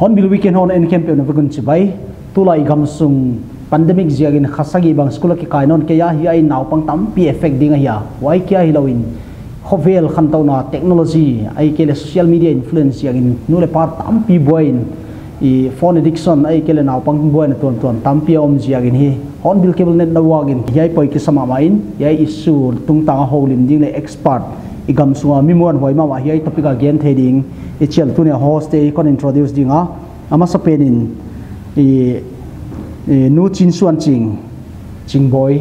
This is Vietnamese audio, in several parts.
Hon bil weekend hon en camp na vagun chibai. Tula igam sung pandemic jiagin khasagi bang school ki kainon ke ya hi ai naw pang tam pi effect dinga ya wai kya hi lawin. Tau na technology ai ke le social media influence jiagin nu le par tam pi boin i phone addiction ai ke le naw pang boin ton ton tam pi om jiagin hi. Hon bil cable net na wagin. Yai poi ki sama main. Yai isu tung tang holim ding le expert igam sunga mi mon hoi ma wa hi topic a gen thading. I chel tu ne host e kon introduce dinga. Ama sa penin i nu chin suan ching. Ching boy.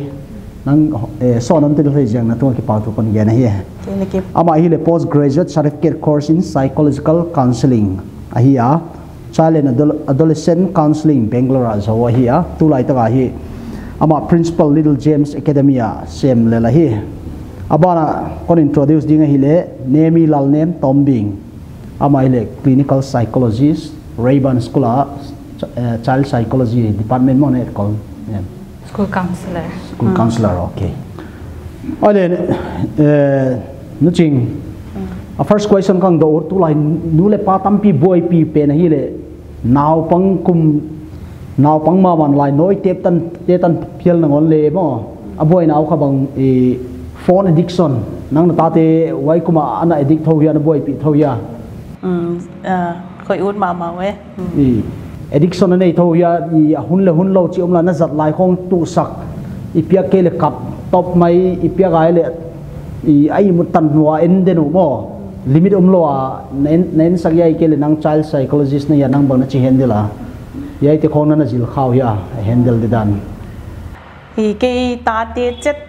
Nang so nam te le jang na tu ki pa tu kon gen hi ama hi le post graduate certificate course in psychological counseling. A hi a child and adolescent counseling bangalore a zo hi a. Tu lai ta ga hi ama principal little james academia sem le la hi abana kon introduce dinga hile nemi lal nem tombing. Ama hile clinical psychologist rayban school uh, child psychology department mon et call yeah. school counselor. School mm. counselor okay ale uh, nu ching a first question kang do tu lai nu le pa tam pi boy pi pe na hile naw pang kum naw pang ma man lai noi tep tan te tan phial na ngon le mo. A boy naw kha bang e phone addiction. Nang na tate wai kuma ana addict tho na boy pi tho ya um khoi ut ma ma we i addiction nei tho ya i hun le hun lo chi om la na zat lai khong tu sak. I pia ke le kap top mai i pia gai le i ai mu tan nuwa en de no mo. Limit om lo a nen nen sak ya ke le nang child psychologist na ya nang bang na chi handle a. Yai te khong na na jil khaw ya handle de dan. Hi ke ta te chet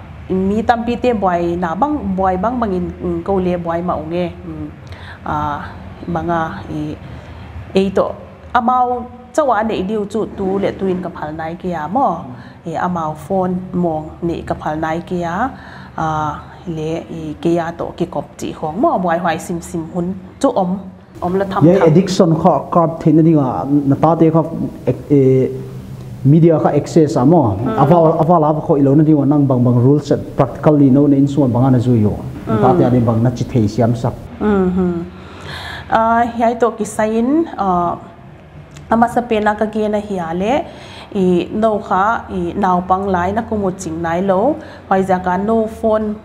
มีตัมปีเตบอยนาบังบอยบังบังอินเกาเลบอยมาองเงอ่าบังอะเอโตอาเมาจังหวะเนี่ยดิวจุดตูเลตุินกับพลนายเกียมอเออามาฟอนมองเนี่ยกับพลนายเกียอ่าเลเกียโตกิกบจีของมอบอยหอยซิมซิมหุนจุอมอมละทำทำ addiction ขอกรอบเทนนี่ว่านาตาเตครัเอ media ka access amo. Awa la ko ilo na diwa nang bang bang rules practically no na insuan bang na zuyo ta te ade bang na chi thei siam sak. Mhm ah yai to ki sain ama sa pena ka ge na hiale i no kha i naw pang lai na kumu ching nai lo. Wai za ka no phone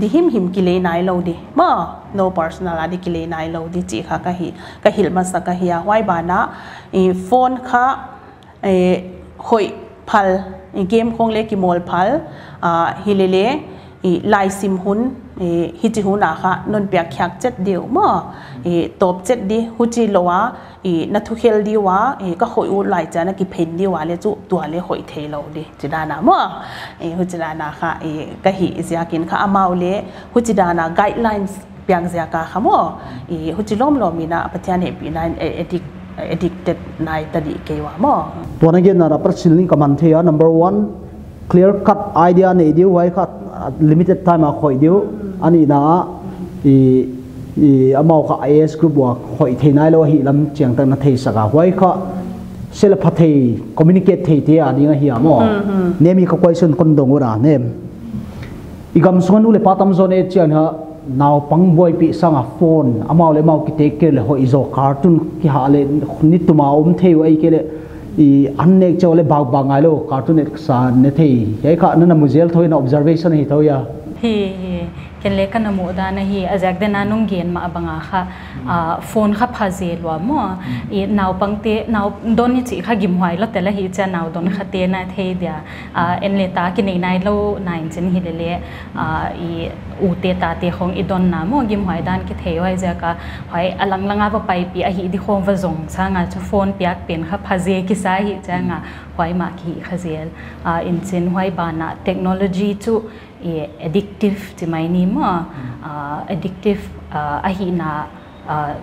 di him him ki le nai lo di. Ma no personal adi ki le nai lo di chi kha ka hi ka hil ma sa ka hi wai ba na i phone kha หอยพัลเกมคงเล็กมอลพัลฮิเลเลลายซิมฮุนฮิจิหุนอาคะนนเปียกแขกเจ็ดเดียวมอตบเจ็ดดีฮุจิโลวะนัทุเคลดีวะก็หอยอุลายจานะกิเพนดีวะเลจุตัวเลหอยเทโลดีจิดานามอฮุจิดานาคะกะหิเสียกินค่ะอามาเล่ฮุจิดานาไกด์ไลน์เปียงเสียกาค่ะมอฮุจิลอมลอมีนะปัจจัยเนปีนันเอ็ดิก addicted nai tadi ke wa mo to na gen na par silning kaman the ya number 1 clear cut idea ne diu wai khat limited time a khoi diu ani na i i amau kha is group wa khoi the nai lo hi lam chiang ta na thei saka wai kha sel pha thei communicate thei te ani nga hi amo nemi ka question kon dong ora nem igam suan ule patam zone chian ha nào pang boy pi sang à phone amao le mau ki te ke le ho izo cartoon ki ha le nit tu ma om theu ai ke le, i annek này le bag bang ai lo, cartoon net sa ne thei. He kha na na muzel thoi na observation hi thoya hi ken le kan mu da na hi azak de na nung gen ma banga kha phone kha pha je lo mo i naw pang te naw don ni chi kha gim hwai lo te la hi cha naw don kha te na the dia en le ta ki nei nai lo nine chen hi le le i u te ta te khong i don na mo gim hwai dan ki the wai ja ka hwai alang langa ba pai pi a hi di khong va zong sa nga cha phone piak pen kha pha je ki sa hi cha nga hwai ma ki kha zel in chen hwai ba na technology chu addictive ti mai ni mo addictive ahi na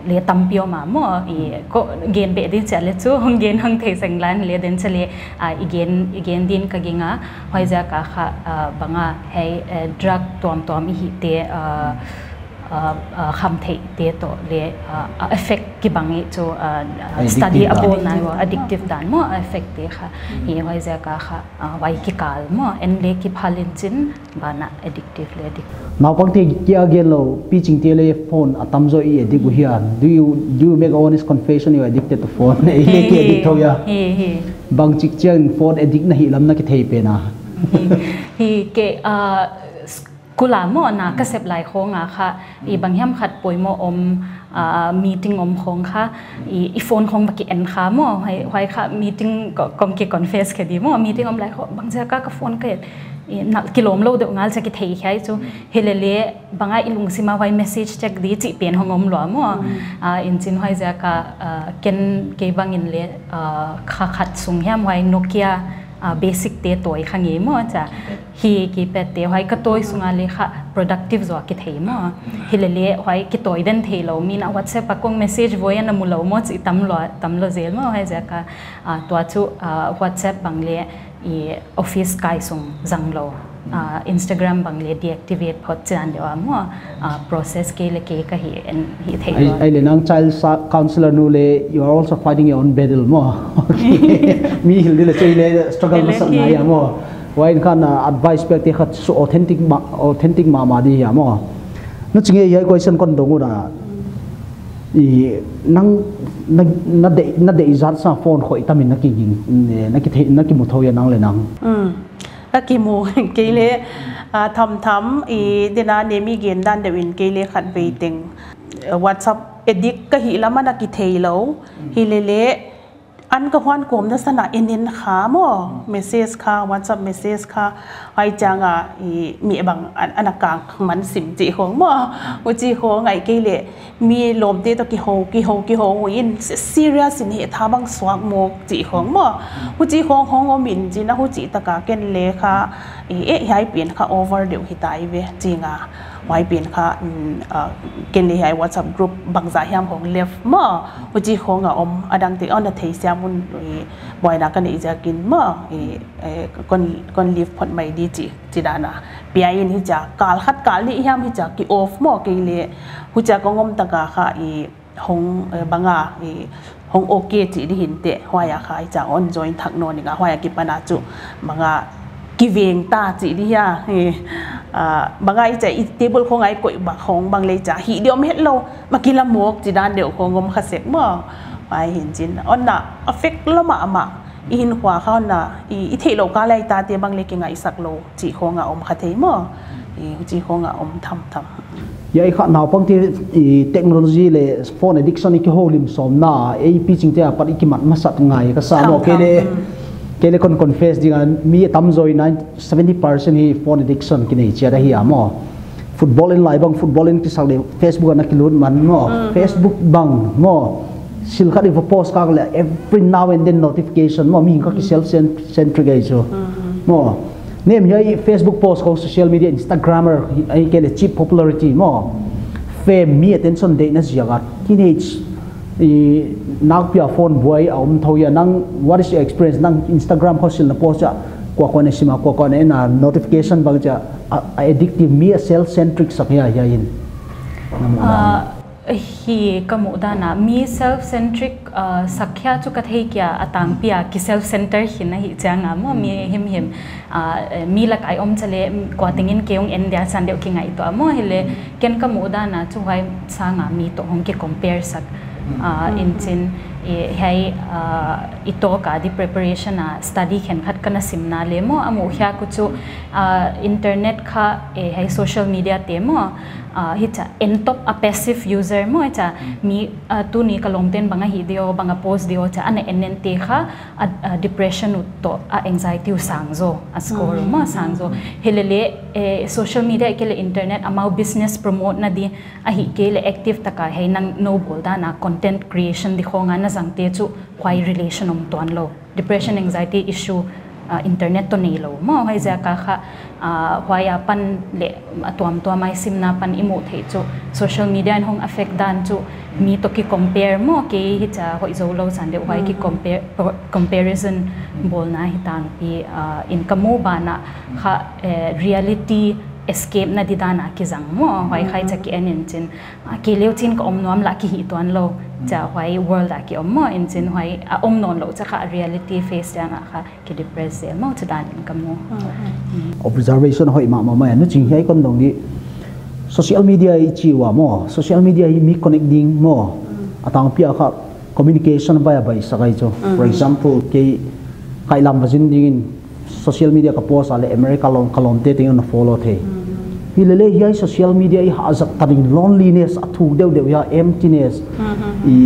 le tampio ma mo i ko gen be din chale chu hong gen hang thei sang lan le den chale igen igen din ka ginga hoiza ka kha banga hey drug tom tom hi te kham thei te to le effect ki bangi chu study abo na addictive dan mo effect te kha. Hi hoi za ka kha wai ki kal mo en le ki phalin chin bana addictive le dik now pang te kya gen lo pi ching te le phone atam zo i edik bu hian do you do you make honest confession you addicted to phone? E le ki edik tho ya he he bang chik chen phone addict na hi lam na ki thei pe na hi ke กุลาโมนะก็เสพหลายโค้งอะค่ะอีบางย่ำขัดป่วยโมอมมีติงอมโค้งค่ะอีโฟนของบักเอ็นค่ะโมไว้ไว้ค่ะมีติงกองเกคอนเฟสแค่ดีโมมีติงอมหลายโค้งบางเจ้าก็โฟนเกิดนักกิโลมโลเดงานสกิเทียใช่จูเฮเลเล่บางไอ้ลุงซิมาไว้เมสเซจจากดีจีเปลี่ยนของอมหลวมัวอ่าอินจินไว้จะก็เกนเกบังอินเลอ่าขัดสุงแฮมไว้โนเกีย Uh, basic te toy khangi mo cha. Hi ki pe te hoi ka toy sunga le kha productive zo ki thei mo hi le le hoi ki toy den thei lo. Mi na whatsapp akong message voya na mulo mo chi tam lo tam lo zel mo hai ja ka uh, to chu uh, whatsapp bang le i office kai sung zang lo uh, Instagram bang le deactivate phot chan dewa mo uh, process ke le ke ka hi en hi thei ai ai le nang child counselor nu le you are also fighting your own battle mo mi hil le chei le struggle ma sang ya mo wai kan advice pe te khat so authentic ma authentic ma ma di ya mo no chinge yai question kon dong na i nang na na de na de izat sa phone ละกิมูเกเลทำทำอีเดนาเนมีเกนดันเดวินเกเลขัดเวติงวัดซับเอดิกก็ฮิละมันกิเทยแล้วฮิเลเล อันก็ฮวนกลมลักษณะเอ็นเอ็นขาโมเมสเซจค่ะวันจับเมสเซจค่ะไอจังอะมีบางอันอันกลางมันสิมจีของโมวจีของไอเกเลมีลมเดตกิโฮกิโฮกิโฮวินซีเรียสินเหตุทาบังสวกโมกจีของโมวจีของของโอมินจีนะวจีตะกาเกนเลค่ะเอ๊ะย้ายเปลี่ยนค่ะโอเวอร์เดียวหิตายเวจีงอะ วัยเป็นค่ะเกณฑ์ในไอ้ WhatsApp group บางสายามของเลฟมาอุจิของอะอมอดังต่ออนเที่สยมุนบอยนักกันอีจากินมาเอ่อคนคนเลฟพอดไม่ดีจีจีดานะเปียยินฮิจะกาลคัดกาลนี้ยามฮิจะกิออฟมาเกเลยหุจะกงอมตะกาค่ะอีหงบังอาอีหงโอเคจีที่หินเตะหัวยาค่ะจะออนจอยทักนอนนี่กอะหวยากิปนาจุบังอา ki veng ta chi di ya e banga i cha i table khong ai koi ba khong bang le cha hi diom het lo makila mok chi dan deu khong ngom kha sek mo ai hin chin on na affect lama ama in hwa kha na i thei lo ka lai ta te bang le ki ngai sak lo chi khonga om kha thei mo i chi khonga om tham tham ya kha naw pang ti technology le phone addiction ki holim som na e pi ching te pa ki mat masat ngai ka sa mo ke le ke le kon confess dinga mi tam zoi 70% hi phone addiction ki nei chia da hi amo. Football in lai bang football in ki sak le facebook na kilun man mo. Facebook bang mo. Sil khat ifa post ka le every now and then notification mo. Mi ka ki self centric ai so mo. Nem yai facebook post ko social media instagrammer ai ke le cheap popularity mo. Fame mi attention de na ziaga teenage i nak pia phone boy om thoya nang what is your experience? Nang instagram ko sil na post ja kwa kwa ne sima kwa kwa ne na notification bang ja à, à, addictive me self centric sakya à, ya in hi kamu dana mi self centric uh, sakhya chu ka thei kya atang pia ki self center hin hi changa mo mi him him mi lak ai om chale kwa tingin keung en dia san deu ki ngai to mo hele ken kamu dana chu hai sanga mi to hong ki compare sak in chin hai ito ka di preparation na study khen khat kana simna le mo amu hya ku chu internet kha e hai social media te mo hi cha en top a passive user mo cha mi tu ni ka long ten banga hi dio banga post dio cha ane en te kha depression to a anxiety u sang zo a score mo sang zo helele social media ke le internet amau business promote na di a hi ke le active taka he nang no bol da na content creation di khonga na jang te chu kwai relation om ton lo. Depression anxiety issue uh, internet to nei lo. Mo hai za ka kha uh, hwaya pan le atuam to mai sim na pan imu thei chu. Social media an hong affect dan chu mi to ki compare. Mo ke hi cha hoi zo lo san de hwai ki compare comparison bol na hi tang pi uh, in kamo ba na. Kha uh, reality escape na didana ki zang mo hoi khai cha ki enin chin ki leo chin ko om nom la ki hi tuan lo. Cha hoi world a ki om mo in chin hoi a om non lo. Cha kha reality face ja nga kha ki depress se mo cha dan in kam mo observation hoi ma ma ma no ching hai kon dong di social media i chi wa mo. Social media i mi connecting mo. Atang pia kha communication ba ba sa kai cho. For example ke kai lam vajin ding social media ka post ale america long kalon te ting na follow the. Hi le le hi social media i hazak taring loneliness athu deu deu ya emptiness. I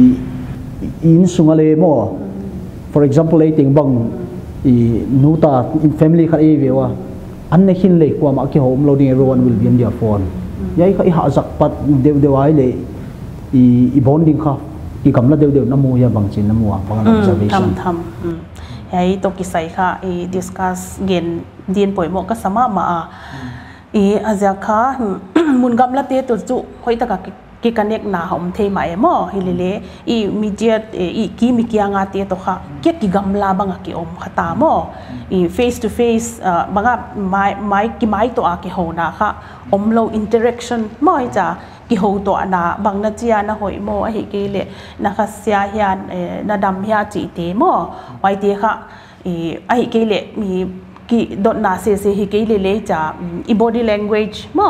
in sungale mo. For example ai ting bang i nuta in family kha e vewa an ne hin le kwa ma ki home loading everyone will be on their phone. Yai kha i hazak pat deu deu ai le i i bonding kha ki kamla deu deu namu ya bang chin namu bang observation. tham tham ai to ki sai kha i discuss gen din poi mo ka sama ma a i azia kha mun gam la te to chu hoi ta ka ki connect na hom the ma e mo hilile i immediate i ki mi kia nga te to kha ke ki gam la banga ki om khata mo i face to face banga mai mai ki mai to a ki ho na kha om lo interaction mo cha ki ho to na, bang na chia na hoi mo a hi ke le na kha sia hian e, na dam hia chi te mo. Wai te kha e, a hi ke le mi ki dot na se se hi ke le le cha mm, i body language mo.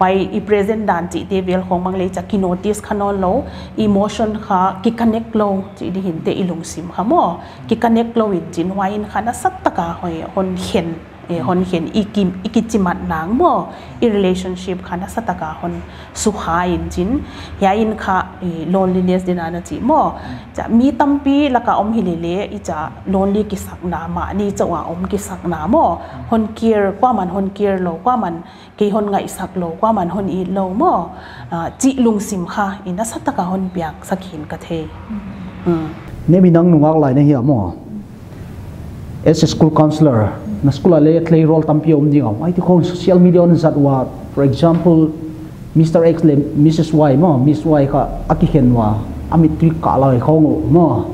Wai i present dan chi te vel khong mang le cha ki notice khanon lo emotion kha ki connect lo chi di hin te ilung sim kha mo. Ki connect lo in chin wai in khana sat taka hoi hon khen เอนเห็นอีกิมอีกิจิมัดนางบ่อี relationship ขนาสตากาฮอนสุขายินจินยาอินค่ะ loneliness ดินานะจิบ่จะมีตั้มปีละกะอมฮิเลเลอีจะ lonely กิสักนามานี่จะว่าอมกิสักนาบ่ฮอนเกียร์กว่ามันฮอนเกียร์โลกว่ามันกีฮอนไงสักโลกว่ามันฮอนอีโลบ่จิลุงสิมค่ะอินสตากาฮอนเปียกสักเหินกะเทอืมเนี่ยมีน้องนุ่งอะกไลน์ในเหี่ยวหมอ as a school counselor na school ale play role tampi om ding am. Ai ti khong social media on zat wa. For example Mr X le Mrs Y mo Miss Y ka aki hen wa. Amit tri ka lai khong mo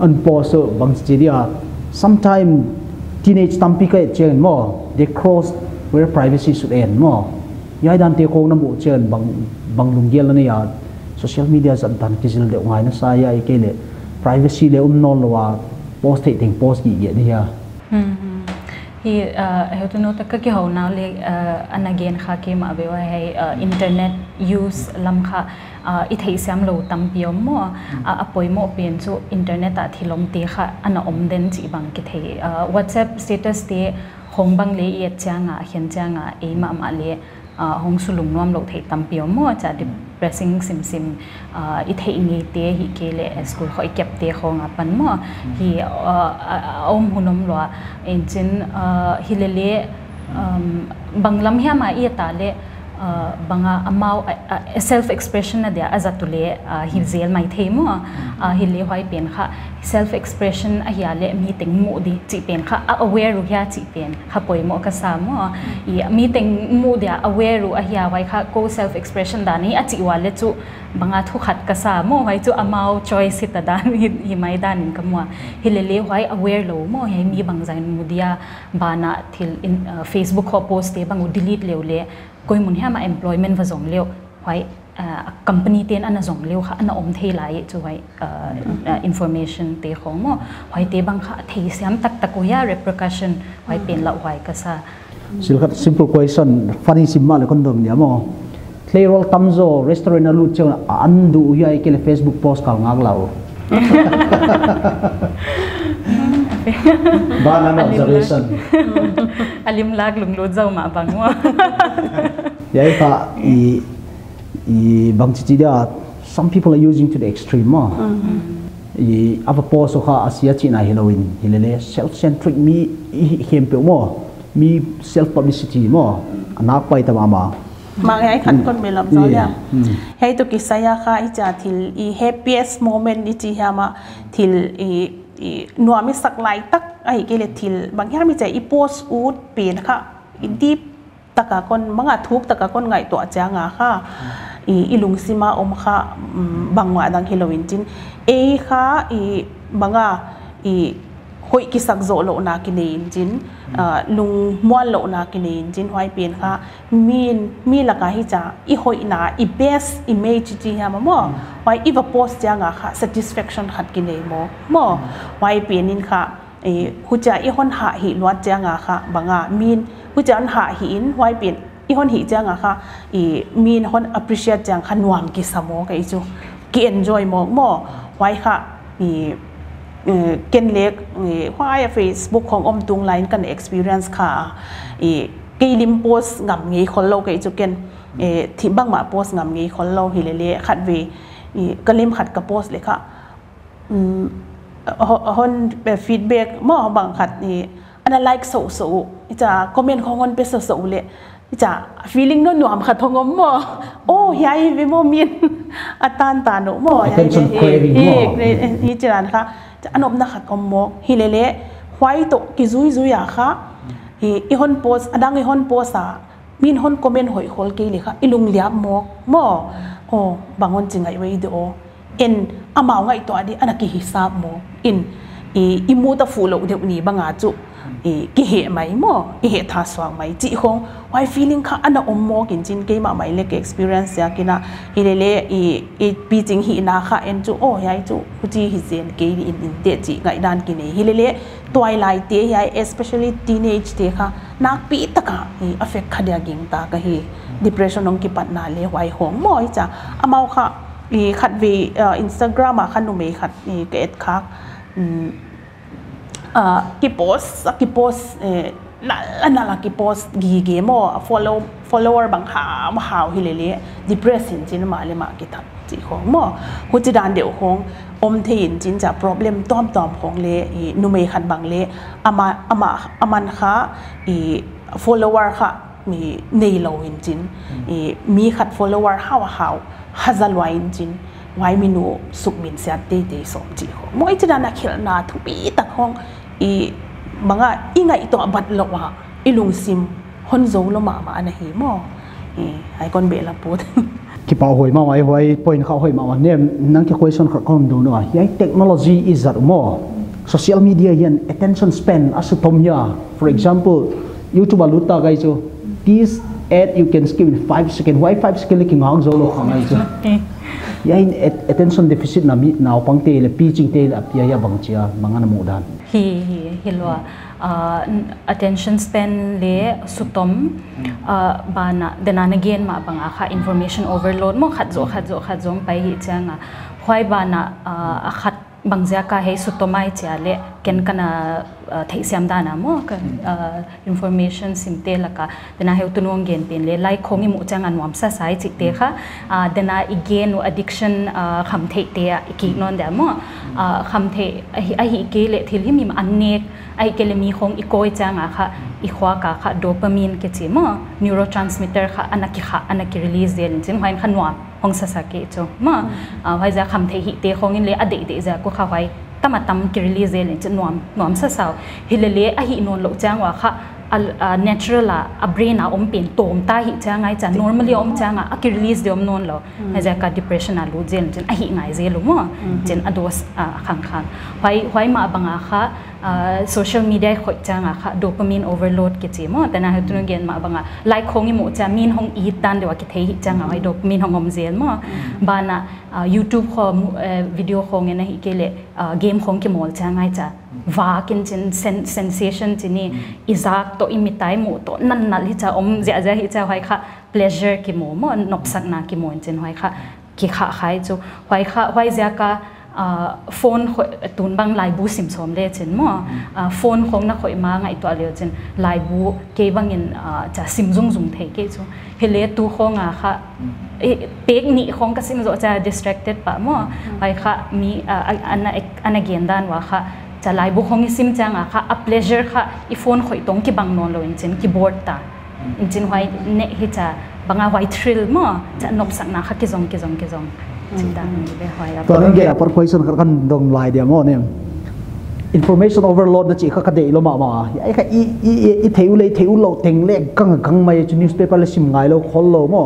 an po so bang dia. Sometime teenage tampi ka chen mo they cross where privacy should end mo yai dan te khong na mo chen bang bang lung gel na ya. Social media zat dan kizil de ngai na sa ya ke le. Privacy le um non lo wa. Post thei ting post gi ye ni ya hi heu tu no ta ka ki ho na le an again kha ke ma be wa hai internet use lam kha i thei sam lo tam piom mo a poi mo pen chu internet a thilom te kha ana om den chi bang ki thei. Whatsapp status te hong bang le ye changa hian changa e ma ma le hong sulung nuam lo thei tam piom mo cha depressing sim sim i thei ngi te hi ke le school khoi kep te khong a pan mo hi om hunom lo in chin hi le le banglam hia ma i ta le banga amau self expression na dia azatule hi zel mai themo hi le hoi pen kha self expression a hiya le meeting mu di chi pen kha aware ru hia chi pen kha poi mo ka sa mo i meeting mu dia aware ru a hiya wai kha ko self expression da ni a chi wa le chu banga thu khat ka sa mo hai chu amau choice ta dan hi mai dan in ka mo hi le le hoi aware lo mo hi mi bang zain mu dia bana thil in facebook ko post te bangu delete le le koi mun hama employment va zong leo hoi company ten ana zong leu kha ana om thei lai chu hoi information te khomo hoi te bang kha thei siam tak tak ya repercussion. Hoi pen la hoi ka sa. Silkat simple question. Funny sim simma le kondom nya mo Clearol tamzo, restaurant alu cheu andu ya le Facebook post kal ngak lao Ban an observation. Alim lag lung lo zau ma bangwa. Yai pa i bang chi dia some people are using to the extreme mo i ava post kha asia chi na halloween hilele self centric mi hem pe mo mi self publicity mo anak pai ta mama มาไงขัดคนเมลับจ้าเนี่ยให้ตุกิสายาค่ะอีจ่าทิลอี happiest moment อีจีฮามาทิลอีอีนัวมีสักไลตักไอ้เกลทิลบางอย่างมีใจอีโพสอูดเปลี่ยนค่ะอีดีตะกะคนมังอาทุกตะกะคนไงตัวจ้างาค่ะ อีลุงซิมาอมค่ะบังว่าดังฮิโลวินจินเอค่ะอีบังอะอีหอยกิสักโจโลนากินเองจินลุงม้วนโลนากินเองจินหอยเปียนค่ะมีมีละกาฮิจ้าอีหอยน่าอีเบสอีเมจจีฮะมั่วไว้อีว่าโพสต์ยังอะค่ะ satisfaction ขัดกินเองมั่วมั่วไว้เปียนนินค่ะไอ้หุ่จะอีหอนหาหิลวัดยังอะค่ะบังอะมีนหุ่จะอันหาหินไว้เปียน hu cha an ha hi in hoi pen i hon hi ja nga kha i min hon appreciate jang khan wam ki samo ka i chu ki enjoy mo mo hoi kha i เกนเล็กว่าไอ้เฟซบุ๊กของอมตุงไลน์กัน experience ค่ะอีกีลิมโพสงำงี้คนเราก็จุกเกนเอที่บางมาโพสงำงี้คนเราฮิเลเล่ขัดวีอีก็ลิมขัดกับโพสเลยค่ะอืมฮอนแบบฟีดแบ็กมอบางขัดนี่อันนั้นไลค์สูสูจะคอมเมนต์ของคนเป็นสูสูเลย จะ feeling นั่นหนูขัดพงมมอโอ้ยายวิโมมินอัตานตาหนูมอ attention craving มอนี่จานค่ะจะอนบนักขัดกมกฮิเลเลควายตกิซุยซุยอะค่ะฮีอีฮอนโพสอดังอีฮอนโพสอะมินฮอนคอมเมนต์หอยคอลเกลิค่ะอีลุงเลียบมกมอโอ้บางวันจริงไงไว้ดีโอเอ็นอามาไงตัวอดีอันนั้นกิฮิซาบมอินอีอีมูตะฟูโลเดี๋ยวนี้บางอาจุ ý cái hệ máy mò cái hệ thà soang máy chỉ không why feeling khác anh ôm mò kiến chân cái mà máy lấy cái experience ya cái na cái lệ lệ ý ý bị hi na khác em chu, oh hay chu, cứ chỉ hi zen cái in in tiệt chỉ ngay đan cái này. Cái lệ lệ twilight tiệt hay especially teenage tiệt kha, na bị tất cả ý affect khá đa ging ta cái hi depression ông kịp bắt na le why hổng mò ý cha amau à, kha, ý khát vì ờ, Instagram mà khát nụ mì khát ý cái khác. kipos sa kipos eh, na na la kipos gigi mo follow follower bang ha ma haw hilele depression chin ma le ma kitap chi khong mo ku chi dan deu khong om thein chin cha problem tom tom khong le i nu me khan bang le ama ama aman kha i follower kha mi nei lo in chin i mi khat follower haw haw hazal wa in chin ไว้เมนูสุกมินเสียเตเตสมจีหงมวยจิดานาเขลนาทุกปีตักห้อง i mga inga ito abat lawa ilung sim hon zo lo ma ma na hi mo. I ai kon be la put ki pa hoi ma wai hoi point kha hoi ma wa nem nang ki question kha kon do no yai technology is that mo. Social media yan attention span asu tom ya for example youtube aluta gai cho this ad you can skip in 5 second. Why 5 second ki ngang zo lo khangai cho yai attention deficit na mi naw pang te le pi ching te la pia ya bang chia manga na mu dan. Hi hi hilwa uh, attention span le sutom uh, bana denana gen ma banga kha information overload mo khat zo khat zo khat zong pai hi changa khwai bana uh, khat bangzia ka he sutomai cha le ken kana thei siam dana mo ka information simte laka dena he tunong gen pen le lai khongi mu chang an wam sa sai chi te kha dena again addiction kham thei te ki non da mo kham thei a hi ke le thil hi mi an nek ai ke le mi khong i koi chang a kha i khwa ka kha dopamine ke chi mo neurotransmitter kha anaki kha anaki release den chin hain khan wa hong sa sa ke cho ma wai za kham thei hi te khong in le ade de za ko kha wai tama tam ki release le chin nuam nuam sa sa hilele a hi non lo chang wa kha natural la a brain a om pen tom ta hi cha ngai cha normally om cha nga a ki release de om non lo ha ja ka depression a lu jen jen a hi ngai je lu mo jen a dos a khang khang why why ma banga kha social media khoi cha nga kha dopamine overload ke chi mo ta na hu tu gen ma banga like khong i mo cha min hong i tan de wa ki thei hi cha nga mai dopamine hong om zel mo. Ba na youtube kho video khong na hi ke le game khong ki mol cha ngai cha. Và kin chin sen sensation chini izak to imitai mu to nan nal hi cha om zia zia hi cha hoi kha pleasure ki mu mo nok sak na ki mo chin hoi kha ki kha khai chu. Hoi kha hoi zia ka phone tun bang lai bu sim som le chen mo phone khong na khoi ma ngai to le chen lai bu ke bang in cha sim zung zung thei ke chu hele tu khong a kha pek ni khong ka sim zo cha distracted pa mo hoi kha mi ana ana gen dan wa kha จะไลบุคงซิมจังอะค่ะ a pleasure ค่ะอีโฟนข่อยตรงกี่บังนอนเลยจริงคีย์บอร์ดตาจริ to nang get upper question kar kan dong lai dia mo information overload na chi kha kade lo ma ma ai kha i i i theu le theu lo teng le kang kang mai chu newspaper le sim ngai lo khol lo mo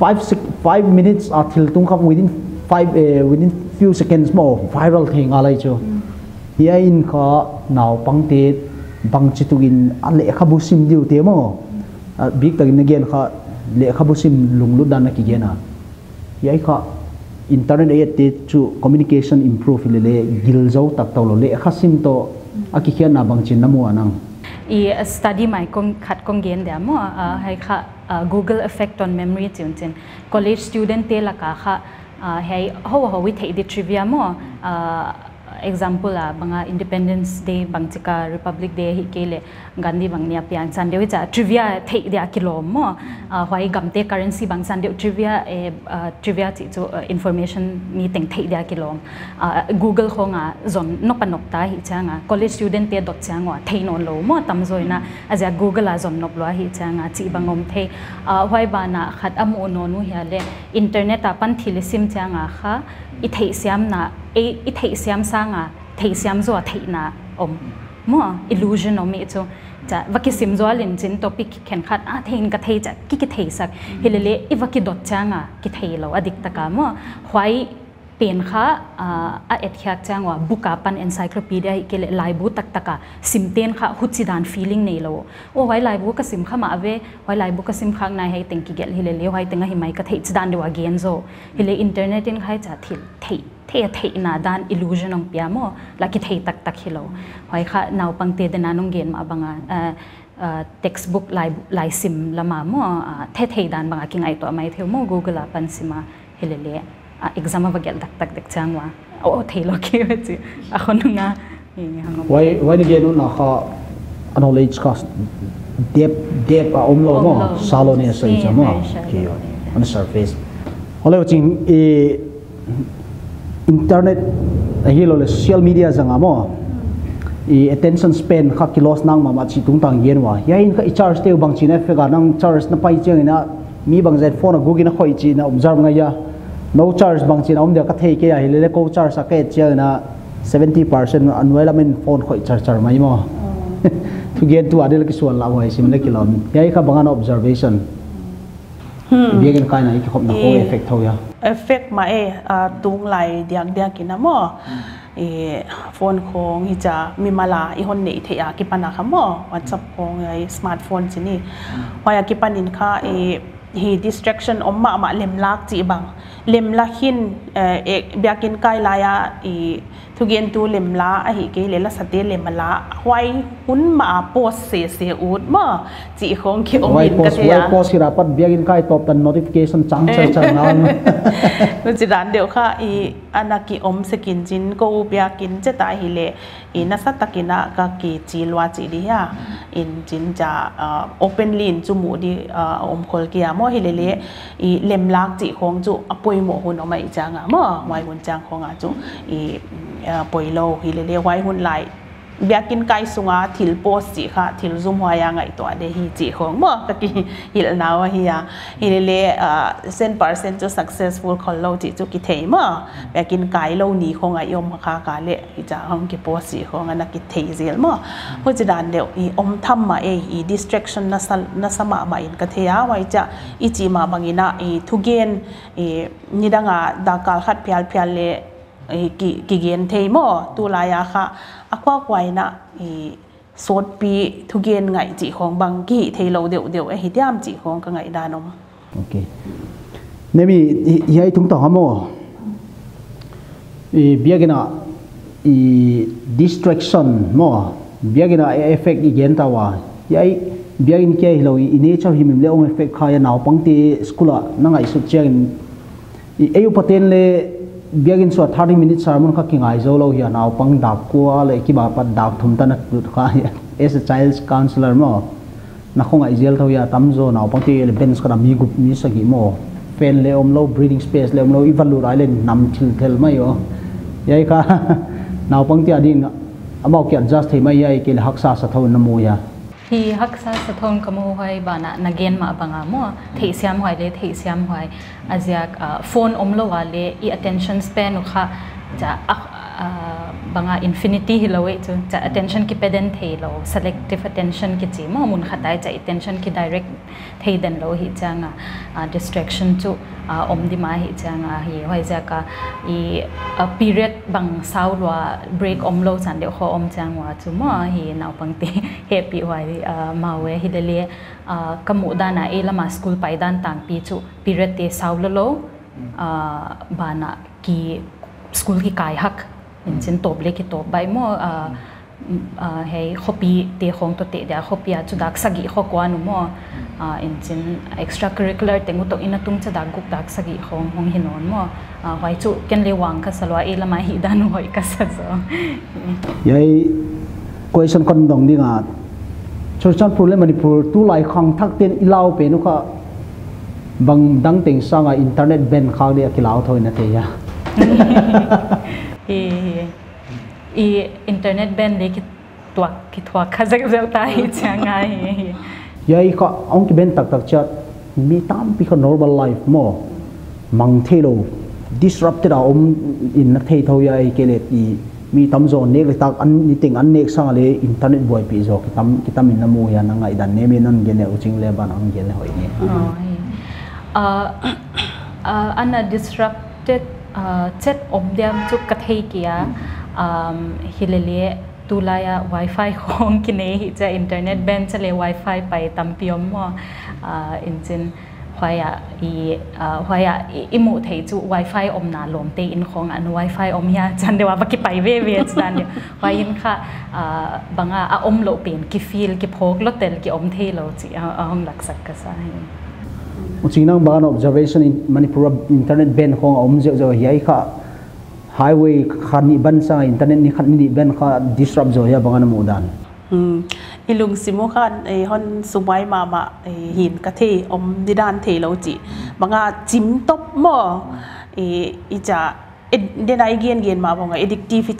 5 5 minutes à, a thil tung kham within five uh, within few seconds mo viral thing alai chu ya dạ, in kha naw pang te bang chi tu in à, ale kha bu sim diu te mo à, big tagin again kha le kha bu sim lung lu dan na ki gena dạ, yai kha internet ai te chu communication improve le le, gil zo tak taw lo le kha sim to aki khian na bang chin namu anang. I study mai kong, khat kong gen da mo hai kha google effect on memory chin chin. College student te la ka kha hai, ho ho, we take the trivia mo example la banga independence day, bangchika republic day, hi kele gandhi bangnia piang san deu cha trivia thei dia kilo mo gam gamte currency bang san deu trivia e trivia chi chu information mi teng thei dia kilo google khonga zon no panok ta hi changa college student te dot changa thei non lo mo tam zoina aja google a zon nok lo hi changa chi bangom thei hwai bana khat am no nu hi ale, internet a pan thilisim changa kha i thei siam na e i thei siam sanga thei siam zo thei na om mo illusion om mi chu จะวักสิมจวลินจินท็อปิกแข่งขัดอาเทนกะเทจะกิกะเทสักเฮเลเลอีวักดดจังอะกิเทเราอดิกตะกามอหวยเป็นค่ะอ่าเอ็ดแขกจังว่าบุกปันเอนไซคลอปีเดียเกลไลบูตักตะกะสิมเตนค่ะหุดสิดานฟีลิ่งในเราโอ้ไว้ไลบูกสิมข้ามาเวไว้ไลบูกสิมข้างในให้ติงกิเกลเฮเลเลไว้ติงหิไยกะเทจดานเดวาเกนโซเฮเลอินเทอร์เน็ตเองใครจะทิดถิด thay thay na dan illusion ang pia mo. Laki thay tak tak hilo hoy kha naw pang te de nanong gen ma ah, ah, textbook lai lai sim lama mo. Ah, uh, thay thay dan banga king ai to mai theu mo. Google apan sima hilele uh, exam avagel dak tak tak dak changwa o thay lo ki wechi akhon nga why why again no kha knowledge cost dep dep a omlo mo salone sa jamo ki on surface. Hello, Jing. Eh, internet hi lo le social media zanga mo i attention span kha kilos nang ma ma chi tung tang yen wa. Ya in kha i charge te bang chi na fe ga nang charge na pai cheng ina mi bang zet phone go gi na khoi chi na observe nga ya. No charge bang chin om dia ka thei ke hi le ko charge sa ke che na 70% annual amen phone khoi charge char mai mo. To get to adil ki sual la wa sim le kilom ya ka bangan observation hmm biagen kai na ki khop na ko effect ho ya effect ma e tung lai diak diak ki na mo e phone khong hi cha mi mala i hon nei the ya ki pana kha mo whatsapp khong ai smartphone chini wa ya ki panin kha e hi distraction omma ma lem lak chi bang lem la hin e biakin kai la ya i thugen tu lem la a hi ke le la sate lem la hwai hun ma post se se ut ma chi khong ki om in ka te ya post ki rapat biakin kai top tan notification chang chang chang na nu chi dan deu kha i anaki om se kin jin ko biakin che ta hi le i na sa takina ka ki chi lwa chi di ya in jin ja openly in chu mu di om khol ki ya mo hi le le i lem lak chi khong chu apoi mo hun mai changa mo wai hun chang khong a chu i poi lo hi le le wai hun lai biakin kai sunga thil post chi kha thil zum hwa ya ngai to de hi chi khong mo ka ki hil nawa hi ya hi le sen percent to successful khol lo chi chu ki thei mo biakin kai lo ni khong ai yom kha ka le hi cha hong ki post chi khong ana ki thei zel mo ho chi dan de i om tham ma e i distraction na sal na sama ma in ka theya wai cha i chi ma bangina i thugen i nidanga da kal khat pyal pyal le Eh, ki ki gen thei mo tu la ya kha akwa kwai na eh, i sốt pi thu gen ngai chỉ khong bang ki thei lo deu deu e eh, hi diam chỉ khong ka ngai danom okay nemi, hi tung ta hamo i biagina i distraction mo biagina e, effect i gen tawa yai biagin ke hi lo, i nature hi mim le ong effect kha khaya naw pangti skula nangai su cheng i e ayu paten le biagin so 30 minutes sermon ka kingai zo lo hian aw pang dap ko le ki ba pa dap thum tan tu kha as a child counselor mo, na khong ai zel thau ya tam zo naw pang ti le bench ka mi gup mi sagi mo. Pen le om lo, breathing space le om lo ivalu island nam thil thel mai yo yai kha naw pang ti adin amau ki adjust thei mai yai ke le haksa sa thau na mo ya. ที่ฮักษาสะทนกมูไว้บานะนเกนมาบางามัวเทศยามไว้เลยเทศยามไว้อาจจะโฟนอมโลวาเลยอีอัตเทนชั่นสเปนุค่ะจะ banga infinity hi lo chu cha attention ki pedant thei lo selective attention ki chi mo mun khatai cha attention ki direct thei den lo hi changa distraction chu om di ma hi changa hi. Hoi ja ka i period bang sau wa break om lo chan de kho om chang wa chu mo hi naw pang te happy hoi ma we hi de le kamu da na e lama school pai dan tang pi chu period te sau lo lo bana ki school ki kai hak in chin top le ki top. Bai mo a a hei khopi te khong to te da khopi a chu dak sagi kho kwa nu mo. A in chin extracurricular tengu to ina tung cha dak guk dak sagi khong hong hinon mo. Wai chu ken le wang ka salwa e lama hi dan hoi ka sa zo. Yai question kon dong ding a churchan problem manipur tu lai khang thak ten ilau pe nu kha bang dang teng sanga internet ben khang de kilau thoi na te ya i internet ben le ki tua ki thua khazak zau ta hi changa hi ya i kha ong ki ben tak tak chat mi tam pi kha normal life mo mang thelo disrupted a om in na thei tho ya i ke le ti mi tam zo ne le tak an ni ting an nek sang le internet boy pi zo ki tam ki tam in na mu ya na ngai dan ne me non ge ne uching le ban ang ge le hoi ni uh uh ana disrupted ฮิเลเลตุลายาไวไฟของกินเองจะอินเทอร์เน็ตแบนจะเลยไวไฟไปตั้มพิอม่ออินจินหวยอะอีหวยอะอิมูเทจูไวไฟอมนาลมเตอินของอันไวไฟอมยาจันเดว่าปกไปเวเวจันเดียวหวยอินค่ะบางอาอมโลเป็นกิฟิลกิพกลอเตลกิอมเทโลจีอะห้องลักสักกษาใอุจินังบาง observation in Manipura ทอร์เน็ตแบนของอมเจ้าเจ้าเฮียค่ะ highway khani ban sa internet ni khani ban kha disrupt zo ya bangana mudan hmm. Ilung simo khan e eh, hon sumai ma ma e hin ka the om didan the lo chi. Banga chim top mo eh, e ija den ai gen gen ma banga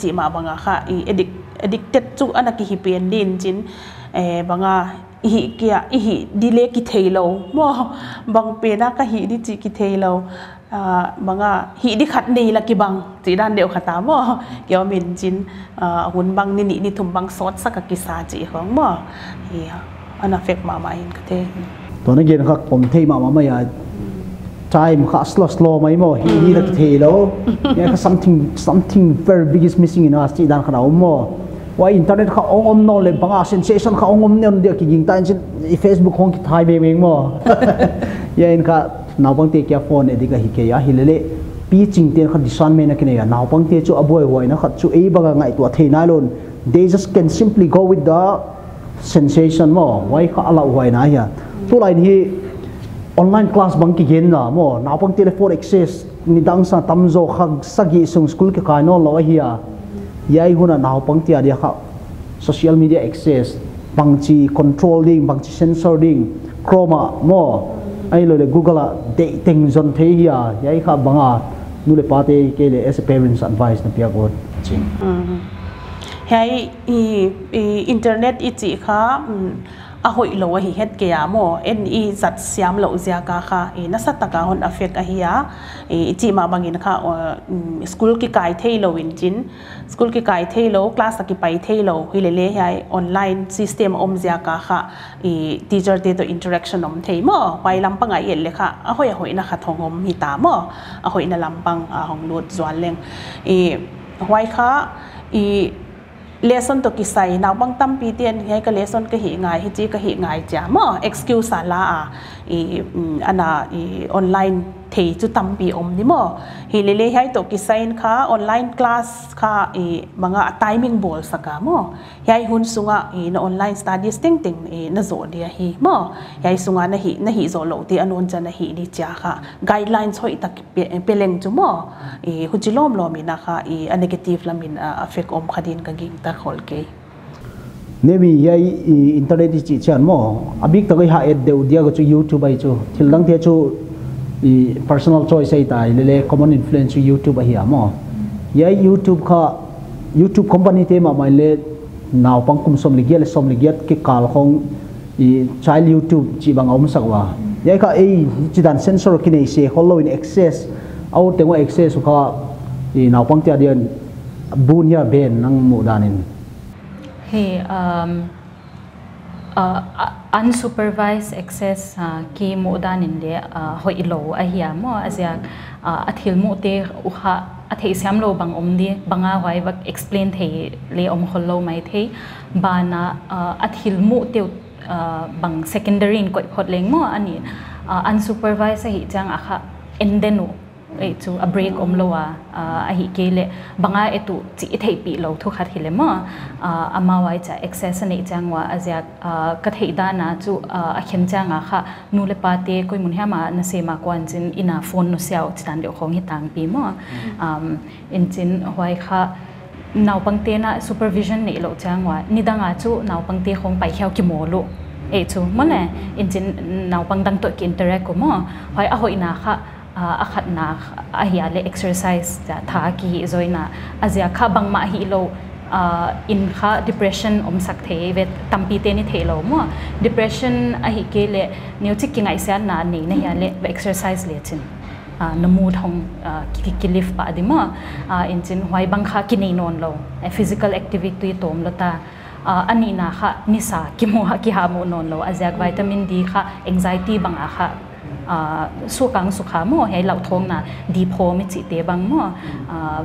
chi ma banga kha e addict addicted chu anaki hi pen din chin. E banga hi kia hi dile ki thelo mo, bang pena ka hi di chi ki thelo บางอะฮีดิขัดนี่ละกี่บังจีด้านเดียวขัดตาบ่เกี่ยวมินจินหุ่นบางนี่นี่นี่ถุมบางซอสสักกิสาจีของบ่เฮียอันนั้นเฟกมามาเอินก็เทตอนนี้เห็นครับผมเทมามาไม่ยาใจมันก็สโลสโลไม่หมดฮีฮีละกี่เทแล้วเนี่ยก็ something something very big is missing in us จีด้านขนาดอมบ่ว่าอินเทอร์เน็ตเขาองอมนอนเลยบางอาเซนเซชันเขาองอมเนี่ยเดียวกี่ยิงตายจินเฟซบุ๊กของกี่ไทยเองมั้งบ่ยันก็ nào bang tiền kia phone này thì cái ke kia hi lệ le pi chính tiền khát disan me na kine nào naw tiền te chu aboy hoi nó khát chu ấy baga ngai tu thế na luôn they just can simply go with the sensation mo. Why khát ala hoi na ya tu lại hi, online class bang kia gen na mo. Nào bang telephone access, ni dang sa tamzo khag sagi sung school ke kai no lo hi ya yai huna nào pang tia dia kha social media access pangchi controlling sensor censoring, chroma mo ai lo le google a de teng zon the ya yai kha banga nu le pate ke le as a parents advice na pia god ching ừ. hay i internet i chi kha a hoi lo hi het ke ya mo en i zat siam lo zia ka kha i na sa taka hon affect a hiya i chi ma bangin kha school ki kai thei lo in chin school ki kai thei lo class ki pai thei lo hi le le hai online system om zia ka kha i teacher te to interaction om thei mo pai lam pang ai le kha a hoi hoi na kha thong om hi ta mo a hoi na lam pang a hong lut zwan leng i hoi kha i lesson to kisai. Naw bang tam pi tian he ka lesson ka hi ngai, hi chi ka hi ngai cha. Ma excuse ala a. I mm, ana, i online thì chu tam pi om ni mo hi le le hai to kisai kha online class kha i manga timing bol saka mo yai hun sunga i na online studies ting ting i na zo dia hi mo yai sunga na hi na hi zo lo ti anon cha na hi ni cha kha guidelines hoi tak peleng chu mo i hu chi lom lo mi na kha i a negative lamin à, affect om khadin ka ging ta khol ke nemi yai internet chi chan mo abik à, ta ha ed deu dia go chu youtube ai chu thil dang te chu i personal choice ai tai le le common influence youtube a hi amo yai youtube kha youtube company te ma mai le naw pang kum som ligiat som ligiat ki kal khong i child youtube chi bang om sakwa yai ka ei chi dan sensor ki nei se hollow in access au tengwa access kha i naw pang tia dian bun ya ben nang mu danin he um unsupervised access uh, ki mo danin le uh, hoi lo a hiya mo azia uh, athil mo te uha athei siam lo bang om di banga wai vak explain thei le om khol mai thei bana uh, athil mo te uh, bang secondary in koi khot leng mo ani uh, unsupervised hi chang akha endenu ai chu a break om lowa a hi kele banga etu chi thei pi lo thu khat hile ma ama wai cha access ne changwa azia ka thei da na chu a khem changa kha nu le pa te koi mun hama na se ma kwan chin ina phone no siao chitan de khong hi tang pi ma um in chin hwai kha นาวปังเตนะ supervision นี่เราจ้างว่านี่ดังอาจูนาวปังเตคงไปเขียวกิโมลุเอจูมันเนี่ยอินจินนาวปังดังตัวกินเตอร์เรกุมอหอยอหอยนาค่ะ khat na a hiya le exercise ta tha ki zoina azia kha bang ma hi lo in kha depression om sak the ve tampi te ni thelo mo. Depression a hi ke le neu chik ki ngai sa na nei na hiya le exercise le chin. Na mu thong ki ki lift pa di ma in chin hwai bang kha ki nei non lo. Physical activity tom lo ta. Ani na kha nisa ki mo ha ki ha mo non lo. Azia vitamin d kha anxiety bang kha su kang su kha mo he lau thong na di pho mi chi te bang mo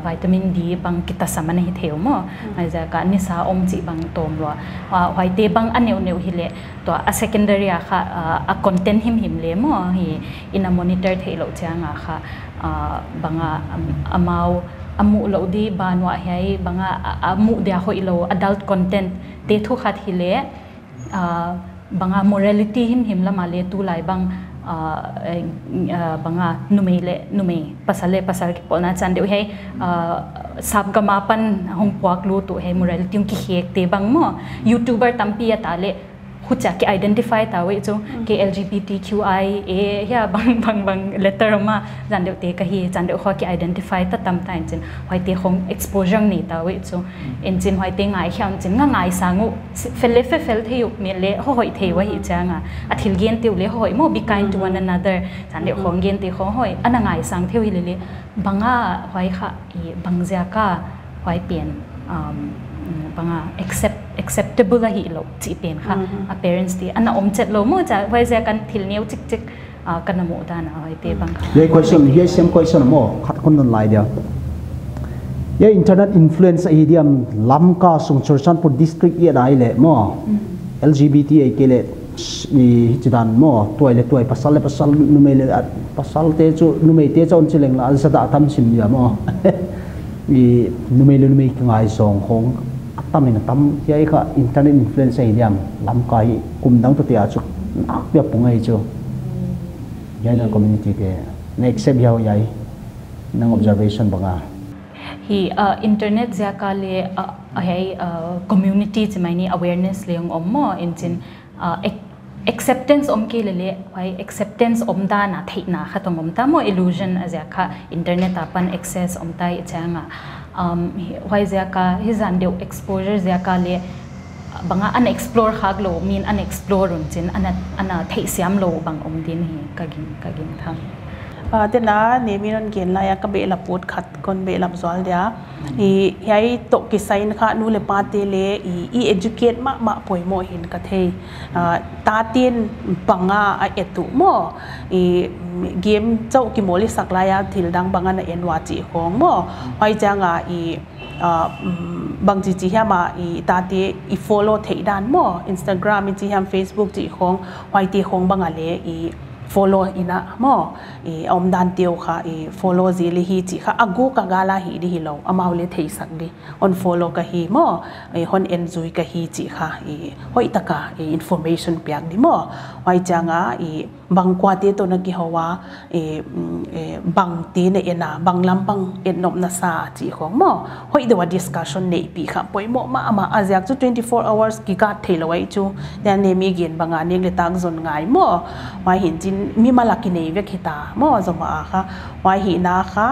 vitamin d bang kita samana hi theu mo ai ja ka ni sa om chi bang tom lo hwai te bang aneu neu hi le to a secondary a kha a content him him le mo hi in a monitor thei lo changa kha banga amau amu lo di banwa hai banga amu dia hoi lo adult content. Te thu khat hi le banga morality him him la ma le tu lai bang ബങ്ങ നുമയിലെ നുമൈ പസലെ പസൽ പോൽന ചാൻഡു ഹേ സാബ് ഗമാപൻ ഹോം പുവാക് ലു തു ഹേ മുറൽ tiu ki hek te bang mo youtuber tampi atale hucha ki identify ta we chu ke lgbtqi a ya bang bang bang letter ma jan deu te ka hi jan deu kho ki identify ta tam ta chin. Hoi te khong exposure ni ta we chu en chin hoi te ngai khyam chin nga ngai sangu fel fe fel the yuk me le ho hoi the wa hi changa a thil gen te le hoi mo be kind to one another. Jan deu khong gen te kho hoi ana ngai sang the wi le banga hoi kha i bangzia ka hoi pian um banga accept acceptable la hi lo chi pen kha a parents ti ana om chet lo mo cha wai ja kan thil neu chik chik kan mo da na ai te bang kha ye question ye same question mo khat kon non lai dia ye internet influence ai diam lam ka sung churchan pur district ye dai le mo lgbt ai ke le ni chidan mo toy le toy pasal le pasal nume le pasal te chu nume te chon chileng la sa da tam sim ya mo i nume le nume ngai song hong tam in tam yai kha internet influence ai diam lam kai kum dang to tia chu nak pia pungai chu yai na community ke na accept yau yai nang observation banga hi uh, internet zia ka le uh, hai uh, community chimai awareness leong om mo in chin uh, acceptance om ke lele wai acceptance om da na thei na kha tong om ta. Mo illusion azia kha internet apan access om tai changa um why zia ka his and exposure zia ka le uh, banga an explore hak lo mean an explore un chin ana ana thei siam lo bang om din hi kagin kagin tha. Te là ne mình ron gen la ya ka be la pot khat kon be la zwal dia i yai to ki sain kha nu le pa te le i i educate ma ma poi mo hin ka thế, ta tin panga a etu mo i game chau ki moli sakla ya thil dang banga na en wa chi khong mo hoi changa i bang chị chi mà i ta te i follow thấy đàn, mo instagram chị em facebook chi khong hoi ti bằng à lệ i follow ina mo e om dan teu kha e follow zi li hi chi kha, agu ka gala hi di hi lo amau le thei sak di. On follow ka hi mo e hon enjoy ka hi chi kha e hoi taka e information piak di mo. Wai changa e bang kwa te to na ki hawa e e bang ti ne ena bang lampang et nom na sa chi khong mo hoi de wa discussion ne pi kha poi mo ma ama azyak chu 24 hours ki ka thelo ai chu dan ne mi gen banga ne le tak zon ngai mo wai hin jin mi malaki ne ve khita mo zoma kha wai hi na kha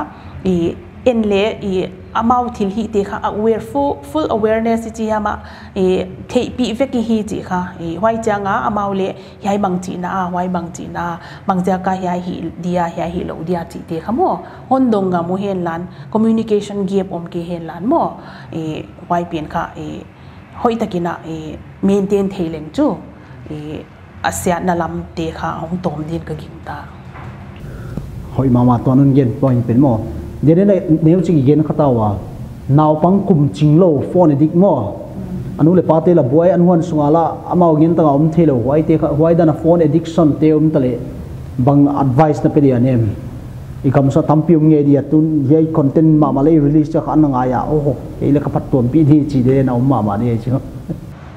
e en le i amau thil hi te kha aware full full awareness chi ama e thei pi ve ki hi chi kha e wai changa amau le yai bang chi na wai bang chi na bang ja ka yai hi dia yai hi lo dia chi te khamo hon dong ga mo hen lan communication gap om ke hen lan mo e wai pian kha e hoi takina e maintain theileng chu e asia na lam te kha hong tom din ka gim ta hoi mama to nun gen point pen mo de ne neu chi gen khata à. Nào pang cùng chính lo phone dik mo anu le pate la boy an huan sunga la amao gen tanga um thelo wai te wai da phone addiction te um tale bang advice na pe dia nem i kam sa tampi um nge dia à, tun ye content ma ma release cha khan nga ya oh e le ka pat tom pi thi chi de na um ma ma de chi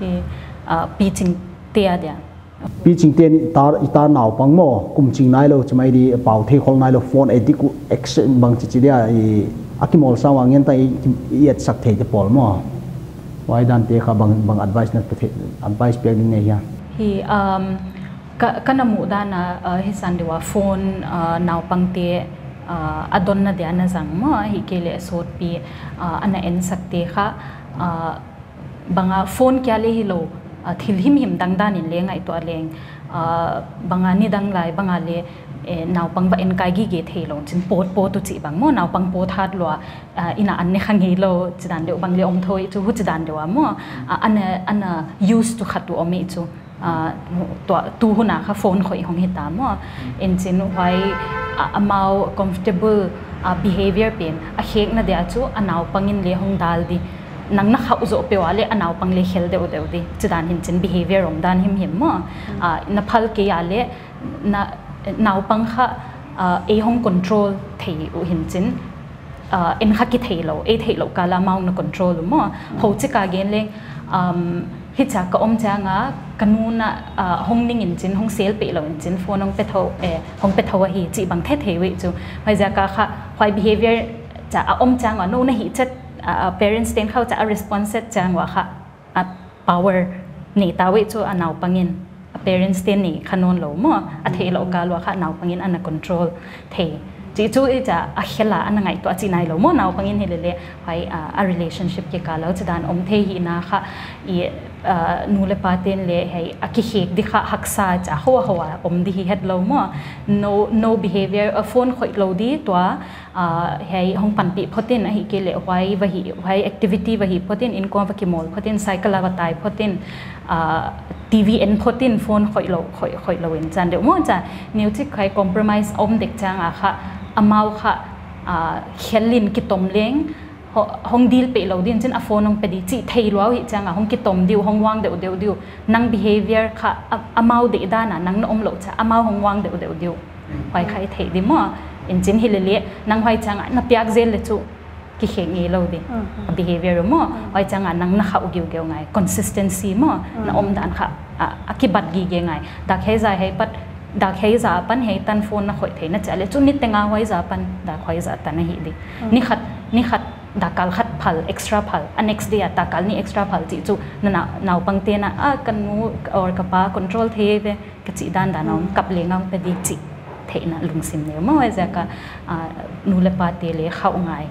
e a pi ching te dia pi ching ten ta ta naw pang mo, kum ching nai lo chmai di pau the khol nai lo phone e dik ex bang chi chi dia, i akimol sa wang yen ta i yet sak the te pol mo. Wai dan te kha bang bang advice na pe advice pe ding ne ya hi um ka kanamu da na uh, hi san dewa phone uh, naw pang te uh, adon na dia na jang mo, hi kele sot pi ana en sakte kha banga phone kya le hi lo thil him him dang dan in leng ai to leng banga ni dang lai banga le naw pang ba en kai gi ge the lo chin pot po tu chi bang mo nau pang pot hat lo ina an ne khang hi lo chidan de bang le om thoi chu hu chidan de wa mo an an used to khatu omi chu to tu huna kha phone khoi hong hi ta mo en chin why amao comfortable behavior pen a hek na dia chu anaw pangin le hong dal di nang na khau zo pe wale anaw pang le khel de de de chidan hin chin behavior om dan him him mo. Na phal ke ya le na naw pang kha e hong control thei u hin chin. En kha ki thei lo e thei lo kala mau na control mo. Ho chi ka gen le um hi cha ka om cha nga kanuna hong ning in chin hong sel pe lo in chin phone hong pe tho e hong pe tho hi chi bang the the we chu. Mai ja ka kha hoi behavior cha om cha nga no na hi chat parents ten khau cha response chang wa kha power ni ta we chu anaw pangin parents ten ni khanon lo mo a the lo ka lo kha naw pangin ana control the chi chu e cha a khela ana ngai to chi nai lo mo naw pangin he le le hai a relationship ke ka lo chadan om the hi na kha i nu le pa ten le hai a ki hek di kha haksa cha ho ho om di hi het lo mo no no behavior a phone khoi lo di to hai hong pan pi photin a hi ke le wai wa hi wai activity wa hi photin in ko wa ki mol photin cycle wa tai photin TV en photin phone khoi lo khoi khoi lo in chan de mo cha new chi khai compromise om dek chang a kha amau kha khelin ki tom leng hong deal pe lo din chen a phone ong pe di chi thei lo hi changa hong ki tom diu hong wang de de diu nang behavior kha amau de da na nang na om lo cha amau hong wang de de diu hoi khai thei di mo in chin hi le le nang hoi changa na piak zel le chu ki khe ngi lo di behavior mo hoi changa nang na kha u giu geu ngai consistency mo na om dan kha a ki bat gi ge ngai da khe za hei pat da khe za pan hei tan phone na khoi thei na chale chu ni tenga hoi za pan da khoi za tan hi di ni khat ni khat da kal khat phal extra phal a next day ta kal ni extra phal chi chu na naw pang te na a kan nu or ka pa control the ve ka chi dan da nom kap le ngam pe di chi the na lung sim ne mo wa za ka nu le pa te le khau ngai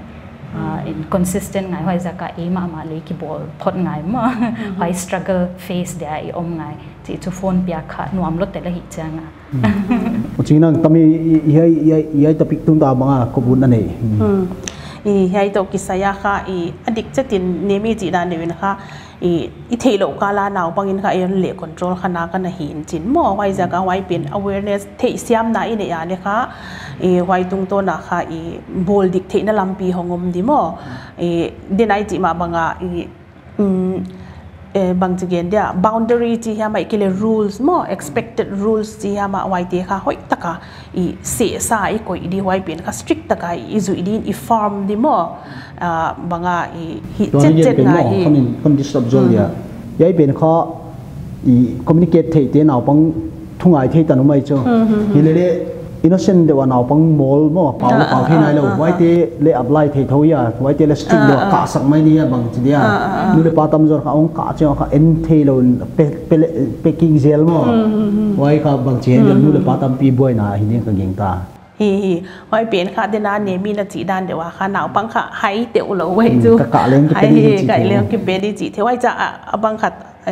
in consistent ngai hoi zaka e ma ma le ki bol phot ngai ma hoi struggle face dia i om ngai ti chu phone pia kha nuam lo te la hi changa tâm ý ý ý ý topic tung ta mga kubun ane i hai to ki saya kha i adik chatin nemi ji da ne kha อีเทโลกาลาเนาวบางอินค่เอ็นเล่ control ขนาดกันเห็นจินมอไว้จะกไว้เป็น awareness เที่ยมนายเนี่ยนะคะเอไว้ตรงตัวนะคะอีบอลดิกเทนลำปีหงงมดีมอเอเดนไอจิมาบังอะอีอืมเออบางจีเกนเดีย boundary จียะมาอีกเลย rules มอ expected rules จียะมาไว้เดียค่ะหอยตะกะอีเสียสายก็อีดีไว้เป็นค่ะ strict ตะกะอีจูอีดีนอี farm ดีมอ บางอะฮิเจ็ดเจ็ดไงอีคนดิสอบจอลเนี่ยยัยเป็นข้อีคอมมิวนิเคทเทเตนเอาปังทุ่งไที่ตันอไม่จ้ะฮิเลเลอินโนเซนเดวันเอาปังมอลมั่วเป่าเป่าที่ไหนเราไว้เตเลอัพไลเทเทียไว้เตเลสติกเดียกาสักไม่นี่ยบางทีเนี่ยนู่นเลยปาตำจอร์เขาองกาเจ้าเขาเอ็นเทลอนเปเปเปกิ้งเซลมั่วไว้เขาบางทีเนี่ยนู่นเลยปาตำปีบวยนะฮิเนี่ยก็ยิงตา ฮีฮีหอยเปลี่ยนค่ะเดนาเนี่ยมีนาจีดันเดี๋ยวว่าค่ะหนาวปังค่ะายเดี๋ยวเราไว้จูกะเลี้ก่เลี้ยงกินเบ็นดีจีเทวายจะเอาบังค่ะ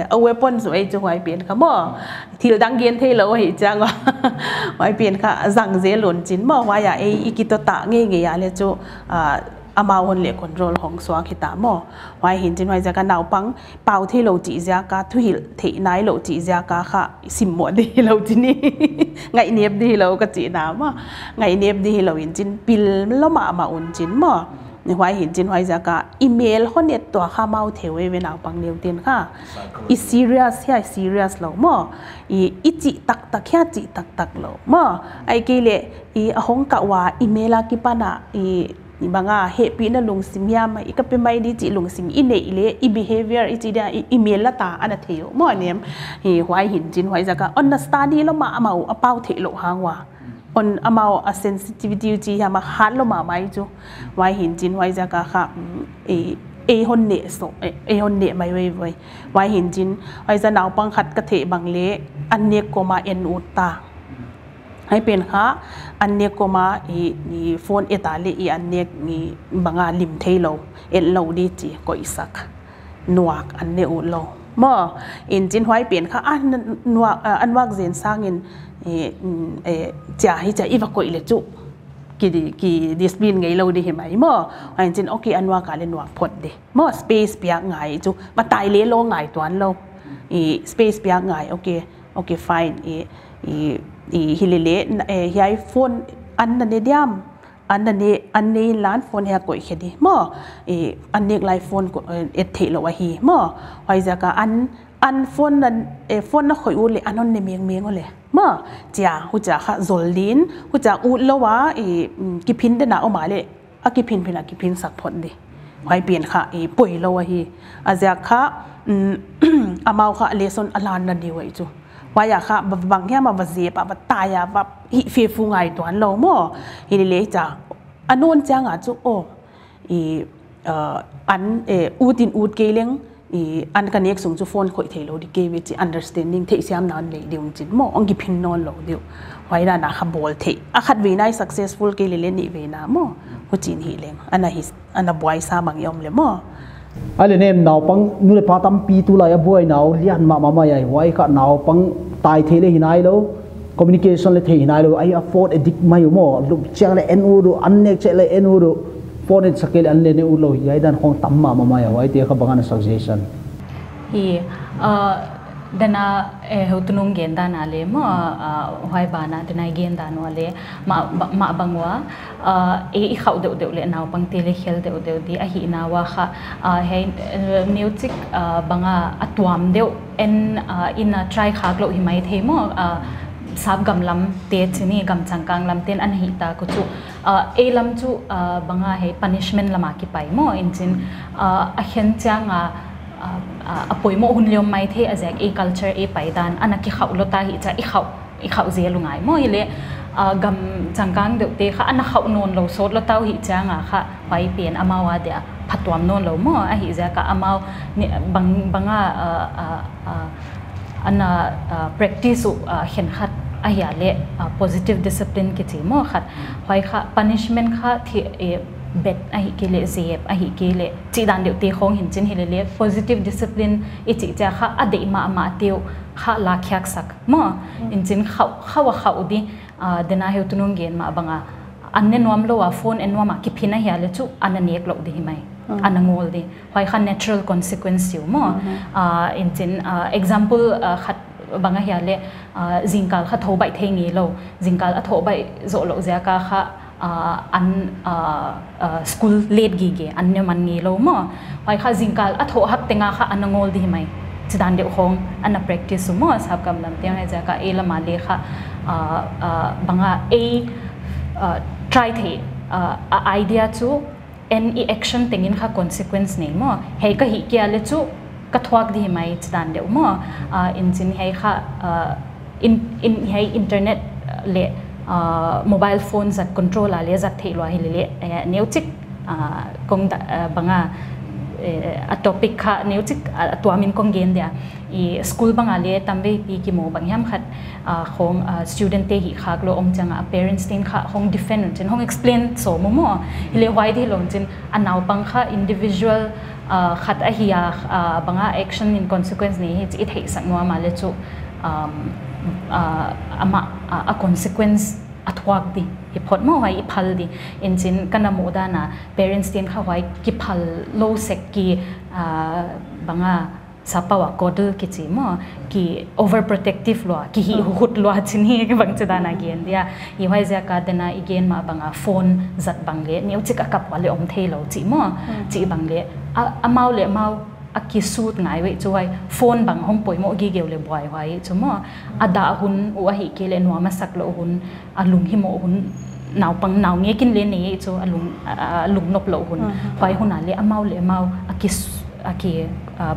เอาเวปอนสวยจะหอยเปลี่ยนค่ะบ่ทีลดังเกียนเทเราไว้จังว่าหอยเปลี่ยนค่ะสั่งเสียหลุนจินบ่ว่าอย่าไอ้กิตตะเงี้ยเงี้ยเลยจูอ่า hon le control hong swa khi ta mo wai hin chin wai ja ka naw pang pau thi lo chi ja ka thu hil the nai lo chi ja ka kha sim mo di lo chi ni ngai niep di lo ka chi na ma ngai niep di lo in chin pil lo ma ma un chin mo ni wai hin chin wai ja ka email hon net to kha mau thewe we naw pang leu tin kha i serious ya serious lo mo i i chi tak tak ya chi tak tak lo mo ai ke le i ahong ka wa email ki pana i ibanga he pi na lungsim ya ma ikape mai di chi lungsim ine ile i behavior i chi da i email la ta ana theo mo anem hi hwai hin chin hwai jaka on the study lo ma amau apau the lo hangwa on amau a sensitivity chi ya ma har lo ma mai chu hwai hin chin hwai jaka kha e เอฮอนเนสเอฮอนเนไม่ไว้ไว้ไว้เห็นจินไว้จะหนาวปังขัดกระเทบังเละอันเนกโกมาเอ็นอุตตา ให้เป็นค่ะอันเนี้ยกมาอีนี่โฟนเอตาลีอีอันเนี้ยนี่บางาลิมเทโลเอ็นโลดีจีก็อีสักนวกอันเนี้ยอุโลมออินจินไว้เปลี่ยนค่ะอันนวกอันวักเซนสร้างอินเอเอจ่าให้จ่าอีวักก็อีเลจุกี่กี่ดิสบินไงเราดีเห็นไหมมออันจินโอเคอันว่ากาเลนวกพดดิมอสเปซเปียกไงจุมาตายเลโลไงตัวนั้นเราอีสเปซเปียกไงโอเคโอเคไฟน์อี อีฮิเลเล่เฮียฟอนอันนั้นเดียมอันนั้นอันนี้ล้านฟอนเฮียกอยแค่ดีมอเออันนี้ไลฟ์ฟอนเอทเทลวะฮีมอไว้จากอันอันฟอนนั้นเอฟอนน่ะคอยอูเลยอันนั้นเนเมียงเมียงเลยมอจ้าหูจ้าค่ะจอลลินหัวจ้าอูละวะเอกิพินเดน่าออกมาเลยอากิพินเป็นอากิพินสักพอดีไว้เปลี่ยนค่ะเอป่วยละวะฮีอาจจะค่ะอามาค่ะเลซอนอลานนั่นดีไว้จู ว่าอยากบางแค่มาบาเสียปะตายแบบฮิฟีฟูไงตัวนั้นเราหม้อฮิเลจ้าอันนู้นจ้างอะจุโออีอันเอออูดินอูดเกลียงอีอันกันเอกส่งจุฟอนคอยเทโลดิเกวิจิ understanding เทเสียมนานเลยเดียวจิตหม้อองกิพินนอนเราเดียวไว้ด้านนักบอลเทอะขัดวีนา successful เกลีเลนี่เวน่าหม้อหัวจีนฮีเลงอันนั้นฮิอันนั้นบวยซาบางยอมเลยหม้อ ale nem nào bằng nu le patam pi tu la ya nào naw mà ma ma vậy ya wai ka naw pang, tai thele hinai lo, communication thế the hinai lo, ai afford edik mai mo lúc chang le en u anh an nek le en phone it sakel anh lên ne u lo ya dan khong tam mà ma ma ya wai suggestion. Hi uh dana eh, e hotunung genda na le mo ah, ah, hoi ba na dana genda no le ma ma bangwa. Ah, eh, e i khau de de le naw pang tele khel de de di a hi na wa kha he music eh, banga atwam de en in a try kha glo hi mai the mo sab gam lam te chini, gam changkang lam ten an hi ta ko chu e lam chu banga he punishment lama ki pai mo, in chin a khen changa Ờ, ờ, apoi mo hun liom mai the azek e culture e paidan anaki khau lota hi cha i khau i khau ze lungai. Mo ile ờ, gam changkang de te kha, ana khau non lo sot lo hi cha nga kha, pai pen amawa de phatwam non lo mo, a hi za ka amaw bang, banga ana practice hen khat, a ya le positive discipline ki chi mo khat. Hoi kha, punishment kha, thi e bet a hi ke le zep a hi ke le chi dan deu te khong hin chin hi le le. Positive discipline i chi cha kha a de ma ma teu kha la khyak sak. Ma in chin khaw khaw khaw di dena heu tunung gen ma banga anne nuam lo wa phone en nuam ki phina hi ale chu an nek lo di mai. An ngol di. Hoi kha natural consequence yu. Mo in chin example khat banga hi ale zingkal kha tho bai the ngi lo. Zingkal a tho bai zo lo zia ka kha an school late gi ge an ne man ngi lo mo hoi kha zingkal atho tho hak tenga kha anangol di mai chidan de khong an practice mo sab kam lam te ha ja ka e la ma le kha banga a try the idea chu an e action tengin kha consequence nei mo he ka hi kya le chu ka thwak di mai chidan de mo in chin he kha in in he internet le Ờ, mobile phones zat control a le zat thei lo hi le ờ, neu chik kong ờ, banga à, a topic kha neu chik atwa à, min kong gen dia à, i school banga le tambe pi ki mo bang yam khat khong student te hi khak lo om changa parents tin kha hong defend chen hong explain so mo mo le why di long chen anaw pang kha individual khat a hiya banga action in consequence ni hi it hei sang ma le chu ama a consequence atwak di hi phot mo wai phal di in chin kana mo da na parents tin kha wai ki phal lo sek ki banga sapawa kodel ki chi mo ki overprotective lo ki hi hut lo chin hi ki bang chada na gen dia hi wai ja ka dena again ma banga phone zat bangle neu chika kap wale om thei lo chi mo chi bangle amau le mau aki suit ngai we chuai phone bang hong poi mo gi geu le boy wai chumo ada hun wa hi ke le no ma sak lo hun alung hi mo hun naw pang naw nge kin le nei chu alung alung nop lo hun wai hun ale amau le mau aki aki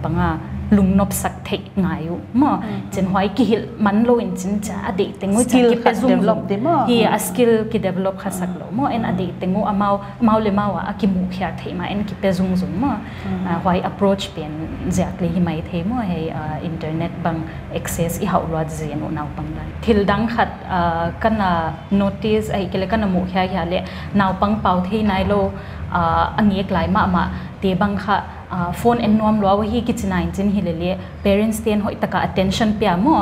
banga lung nop sak thei ngai mo chen hoi ki hil man lo in chin cha ade tengu cha ki pe zum mo hi a skill ki develop kha sak lo mo en ade tengu amau mau le mau a ki mu khya thei ma en ki pe zum zum mo hoi approach pen exactly hi mai thei mo he internet bang access i hau lo je no naw pang lai thil dang khat kana notice ai kele kana mu khya ya le naw pang pau thei nai lo angiek lai ma ma te bang kha phone en nom lo hi ki china in chin hilele parents ten hoi taka attention pya mo.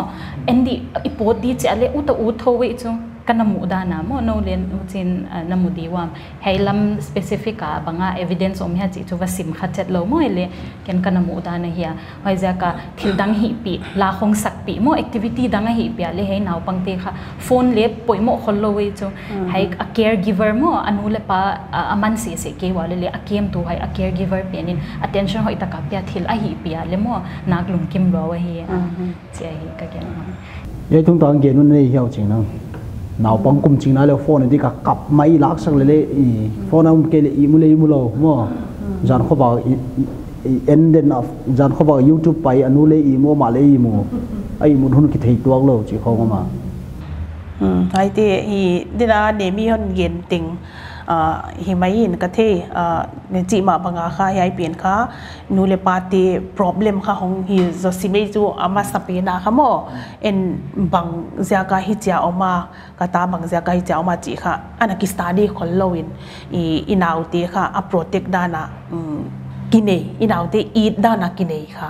Endi ipot di che ale uta u thowe chu kana mu da na mo no len chin na mu di wam. Heilam specific ka banga evidence om ha chi chu va sim kha chat lo mo ele ken kana mu da na hiya hoi ja ka thil dang hi pi la khong sak pi mo activity dang hi pi le hei naw pang te kha. Phone le poi mo khol lo we chu hai a caregiver mo anu le pa aman se se ke wa le le a kem tu hai a caregiver pe nin attention hoi ta ka pya thil a hi pi le mo nak lung kim ro wa hi. Che hi ka ken. Ye นาปังกุมจริงนะเลยโฟนนี่ก็กลับไม่ลักสักเลยฟอยโฟนนั้นเกลี่ยมุเลยมุโลมั่วจานเขาบอกเอ็นเดนอฟจานเขาบอกยูทูปไปอนุเลยอีมัวมาเลยอีมัวไอ้มุนหุ่นกิดถึงตัวเราจีเขาก็มาอืมไอ้ที่ดีนะเดมี่ฮอนเย็นติง หิมายินก็เทนจิมาบังอาค่ะยายเปลี่ยนค่ะนูเลปาตีป ր อเบมค่ะของฮิจสิเมจูอามาสเปนาค่ะมอเอ็นบางเจ้าก็ฮิจยาออกมากตาบางเจ้าก็ฮิจยาออกมาจีค่ะอันนั้นกิสตาดีคนเลวินอีอินาวตีค่ะอัปโปรเทคด้านะกินเนอินาวตีอีดดานะกินเนค่ะ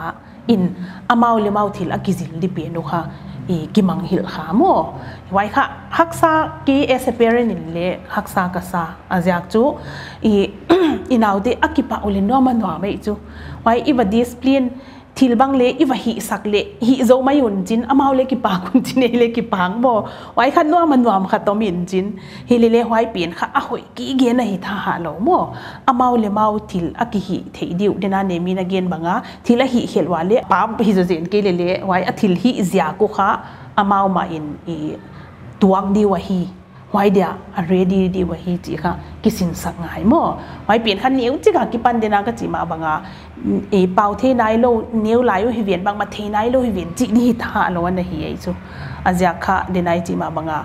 อินอามาวเลมาอุทิลอากิซิลดิเปียนุค่ะ i kimang hil kha mo wai kha haksa ki as a parent in le haksa ka sa azyak chu i inaudi akipa ulin no man no mai chu wai iba discipline thil bang le iwa hi sak le hi zo mai un jin amau le ki pa kun jin le ki pang bo. Wai khan no man nuam kha to min jin. Hi le le hwai pin kha a hoi ki ge na hi tha ha lo mo. Amau le mau thil a ki hi thei diu, dena ne mi na gen banga thil a hi hel wa le pa hi zo zen ke le le. Wai a thil hi zia ko kha, amau ma in วายเดียอะเรดีดีวะาฮีจีค่ะกิสินสักไงมั่วายเปลี่ยนขันนิ้วจิกะกิปันเดนาก็จีมาบังอะเอเป่าวเทนายโลนิ้วลายวิเวียนบางมาเทนายโลวิเวียนจินี่ท่าโลวันนะฮีไอจูอาจจะค่ะเดนายจีมาบังอะ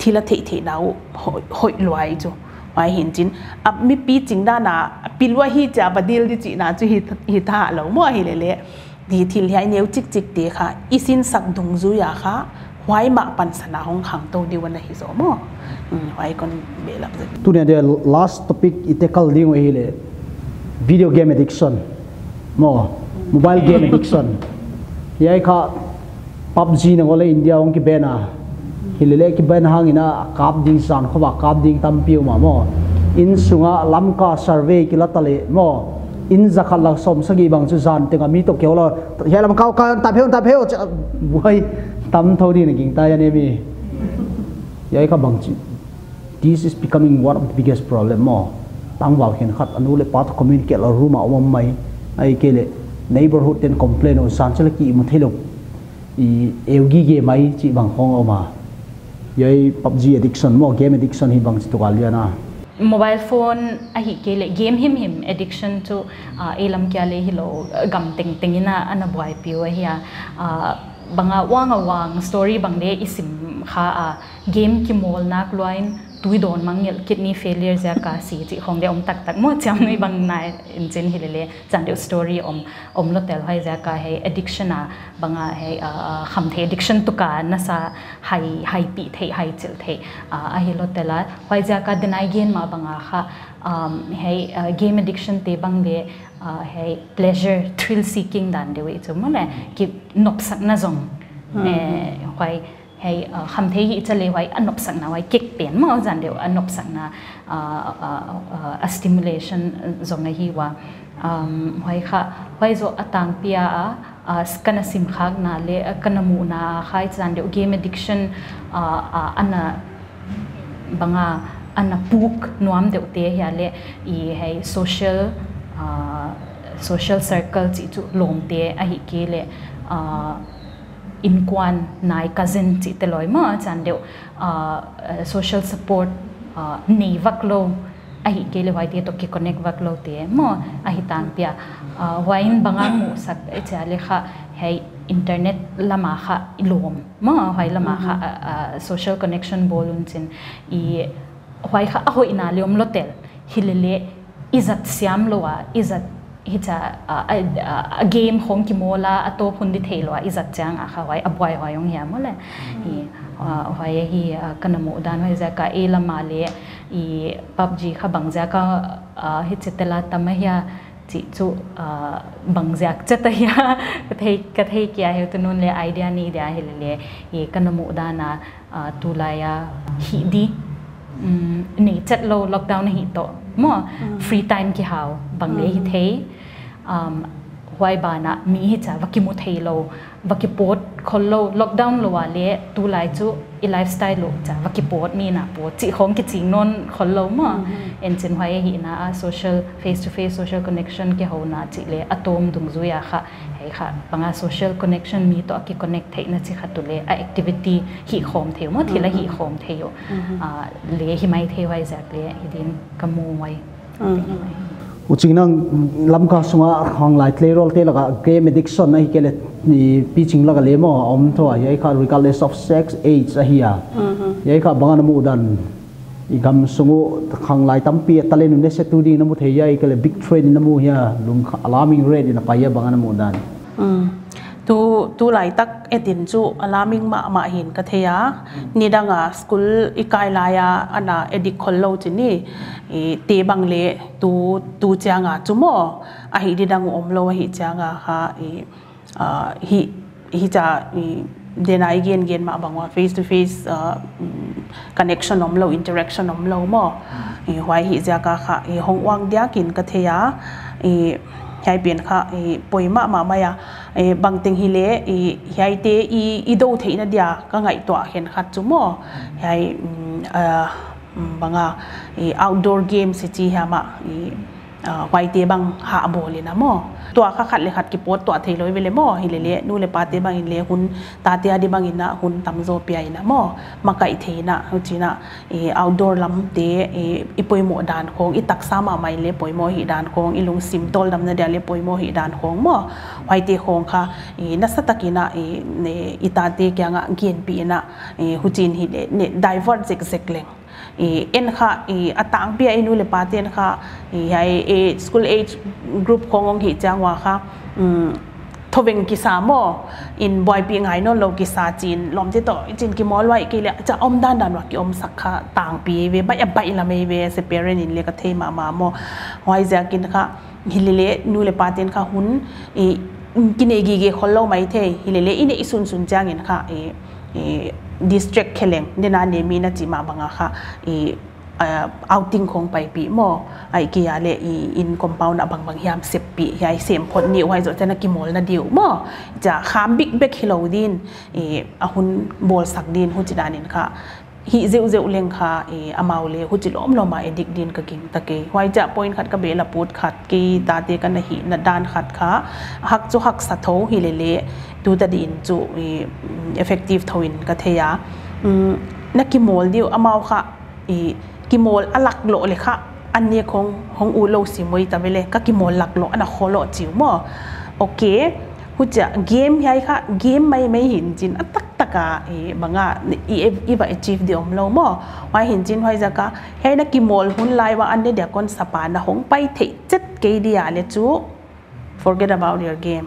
ทีละเทเทนาวหอยหอยลอยจูวายเห็นจินอับมีปีจิงด้านาปิลว่าฮีจะบดิลดิจีนาจูฮีท่าโลมั่วฮีเล่เล่ดีทีละไอเนี้วจิกจิกเตะค่ะอีสินสักดงจูยาค่ะ why ma pan sana hong khang to di wana hi zo mo why kon be lap ze tu ne the last topic ite kal ding we le video game addiction. Mo mobile game addiction. Yai kha PUBG na ngole India ong ki bena hilele ki ben hangina kap ding san khoba kap ding tam piu ma mo in sunga lamka survey ki latale mo in zakhat la som sagi bang chu zan tenga mi to kyo lo he lam kau ka ta pheu ta pheu buai tam thâu đi na kinh tai anh em vậy các ka bang this is becoming one of the biggest problem mà tăng vào hen khát, anh ule part communicate la mà om mày. Ai ke le neighborhood then complain o san chala ki mu thelo i yêu ghi game mày chỉ bằng không ông mà vậy PUBG addiction mà game addiction thì bằng chỉ chi liền na mobile phone a hi ke le game him him addiction to à, elam kya le hilo gam ting tingina ana buai piwa hiya banga wang awang story bang de isim kha game ki mol nak loin, tui don mangel kidney failure ja ka si chi khong de om tak tak mo cham nei bang nai in chen hi le chan de story om om lo tel hai ja ka he addiction a banga he kham the addiction to ka na sa hai hai pi the, hai chil the. A hi lo tela hoi ja ka denai gen ma banga kha um he game addiction te bang le he pleasure thrill seeking dan de we chu mo le ki nop sak na zong. E hoi hay kham thế hi chale wai anop sang na wai kek pen mo jan deu anop sang na a stimulation zonga hi wa. Um wai kha wai zo atang pia a kana sim khak na le kana mu na khai jan deu game addiction ana banga ana puk, nuam deu te hi le i hay social uh, social circle chi chu lom te a hi ke le uh, in kwan nai cousin chi te loi ma, chan deu uh, social support nei vak lo a hi ke le wai te to ki connect vak lo te mo a hi tang pia wain banga mu sak e eh, cha le kha hei internet lama kha ilom ma hai lama kha social connection bolun chin i hwai kha a hoi na leom lotel hilele izat siam lowa izat hicha a game hong ki mola a to phundi theilo a izat chang a khawai a bwai hoi yong hiam le hi hoi hi kana mo dan hoi za ka ela male i pubg kha bangja ka hi chetela tamahya chi chu bang jak chata ya ka thei ka thei kya he tu nun le, idea ni dia he le hi kana mo la ya hi di. Ni chat lo lockdown hi to mo free time ki haw bang le hi thei um huai bana mi hi cha vaki mu thei lo vaki pot khol lo lockdown lo wa le tu lai chu i lifestyle lo cha vaki pot mi na po chi khom ki ching non khol lo ma en chen huai hi na a social face to face social connection ke ho na chi le atom dung zu ya kha hei kha panga social connection mi to ki connect thei na chi kha tu le a activity hi khom theu mo thila hi khom theu a le hi mai theu wai zak le hi din kamu wai uching nang lam ka sunga hang lai tle rol te laga game addiction na hikele ni pitching laga lemo om to ai kha regardless of sex age a hiya yai kha bangan mu dan i gam sungu khang lai tam pi talen ne se tu ding na mu the yai kele big trend na mu hiya lum alarming rate in pa ya bangan mu dan tu tu lai tak etin chu alarming ma ma hin ka theya ni danga school ikai la ya ana edik khol lo chi ni e te bang le tu tu changa chu mo a hi di dang om lo hi changa ha e hi hi cha den ai gen gen ma bangwa face to face connection om lo interaction om lo mo e hwai hi ja ka kha e hong wang dia kin ka theya e hai pian kha e poima ma ma ya e bang ting hi le e hai te i i do theina dia ka ngai to hen khat chu mo. Hai a banga e outdoor games chi ha ma e wai te bang ha bol na mo ตัวข้าขัดเลยขัดกิปวดตัวเทลอยเวลมอฮิเลเลนู่เลยปาเตบางอินเลหุนตาเตียดิบางอินนะหุนตำโซเปียนะมอมาไกเทนะฮุจีนะเอ outdoor ลำเตเออีปอยโมดานของอีตักซามาไม่เลปอยโมหิดานของอีลุงซิมตอลดำนาเดียเลปอยโมหิดานของมอไว้เตของค่ะเอนัสตะกินะเอเนอีตาเตแกงะเกียนปีนะเอฮุจีนฮิเลเน divert เซกเซกเลง en kha atang pia inu le paten kha hai e school age group khongong hi changwa kha ทวิงกิสามออินบอยปีไงโนโลกิสาจีนลอมที่ต่อจินกิมอลไว้กิเลจะอมด้านดันว่ากิอมสักขะต่างปีเวบายบายละไม่เวสเปเรนินเลกเทมามาโมไว้จะกินค่ะฮิเลเลนูเลปาเตนค่ะหุนอีกินเอกีเกคนเราไม่เทฮิเลเลอินเอซุนซุนจางเงินค่ะอเอ district เคลงเดนาเนมีนาจิมาบังค่ะเอ outing ของไปปีมอไอเกียเลอีอินคอมเพลน์บางบางยามสิบปียายเสียมพดนิวไว้จะนักกิมอลนะเดียวมอจะขามบิ๊กเบกฮิโลดินเออหุนบอลสักดินหุจิดานินค่ะ ฮิเซลเซลเลงค่ะเออามาวเลหุจิลอมลอมาเอดิกดินกะกิงตะเกไว้จะพอยน์ขัดกะเบลปูดขัดกีตาเตกันนะฮินัดานขัดค่ะฮักจุฮักสั หุจะเกมใหญ่ค่ะเกมไม่ไม่หินจินอัตักตะกาเอ๋บางอะอีเอฟอีว่า achieve เดียวมันาหม้ว่าหินจินว่าจะก็เฮ้ยนักกิมอลหุ่นไล่ว่าอันเดียกคนสปานะหงไปเทเจัดเกียร์เดียเลยจู forget about your game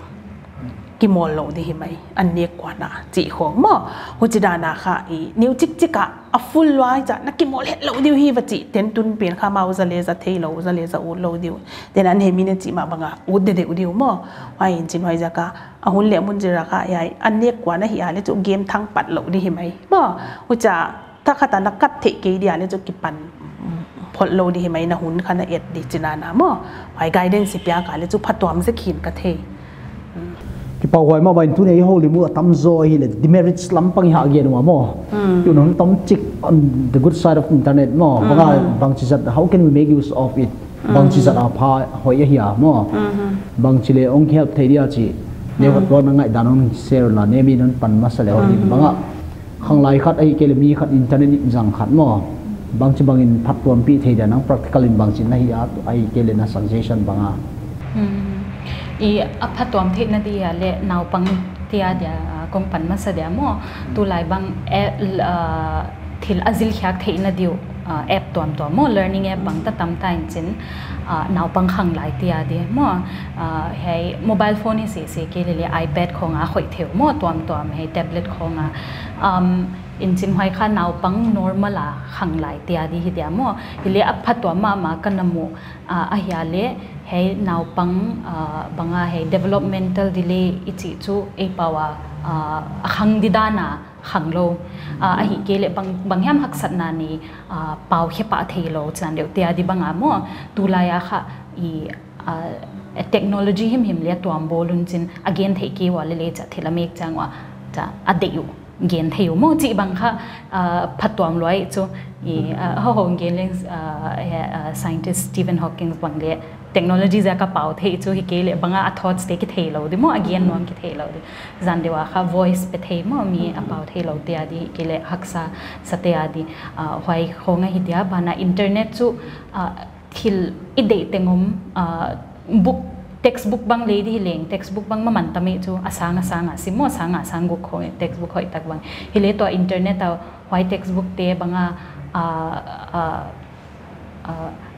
กิมอลโลดีไหมอันนี้กว่านะจีของมอหุจิดานาค่ะอีนิวจิกจิกะอัฟุลไว้จะนักกิมอลเฮโลดิวฮีวจิเต็นตุนเปลี่ยนข้ามาอุซาเลซาเทโลอุซาเลซาอูโลดิวเดนันเฮมินจิมาบังอะอุดเดเดอุดิวมอว่าอินจินไว้จะกะอาหุ่นเหลี้ยมุนจิราค่ะยายอันนี้กว่านะฮิอาเลจุเกมทั้งปัดโลดีไหมมอหุจะถ้าขัดนักกัดเทเกดีอาเลจุกิปันพอโลดีไหมนะหุ่นขนาดเอ็ดดิจินานามอไว้ไกด์เดนสิปยากาเลจุพัดตัวมันจะขีนกะเท ki pau hoi ma bain tu nei ho li mu tam zo hi le demerits lampang ha ge no mo you know tom chik on the good side of internet mo banga bang chi zat how can we make use of it? Bang chi zat a pha hoi hi mo bang chi le ong help thei dia chi ne wat ro na ngai danon share la ne mi non pan ma sa le ho banga khang lai khat ai ke le mi khat internet ni jang khat mo bang chi bang in phat pom pi thei da nang practical in bang chi na hi a ai ke le na suggestion banga อีอัพตวมเทนเดียและนาวปังเทียเดียกองปันมาสเดียมอตูหลายบังเอทิลอซิลขากเทนเดียวแอปตัวมตัวมอ learning app บางตะตําตายจินนาวปังขังหลายเตียเดียมอให้ mobile phone สิสิเกลเล iPad ของอาข่อยเทมอตัวมตัวให้ tablet ของอาอืมอินจิมไว้ค่ะนาวปัง normal ขังหลายเตียดีเดียมอเลอัพตัวมามากันมออ่ะยาเล hay now pang uh, banga hay developmental delay ichi chu e pawa uh, khang didana khang lo. Uh, a hi kele bang bangyam hak sat na ni uh, pau khe pa thelo chan deu. Tia di banga mo tulaya kha i uh, technology him him le tuam bolun chin again thei ke wale le le cha thela mek changwa cha adeyu gen theu mo chi bang kha phatwam loi chu i ho ho gen leng scientist stephen hawking bang le technology za ka pau the chu hi ke le banga a thoughts te ki the lo de mo again nom ki the lo de zan de wa kha voice pe the mo mi a pau the lo te adi ke le haksa sate adi hwai khonga hi dia bana internet chu thil i de tengom book textbook bang lady leng. Textbook bang maman tami chu asanga sanga simo sanga sangu kho textbook hoi tak bang. Hile to internet a why textbook te banga a a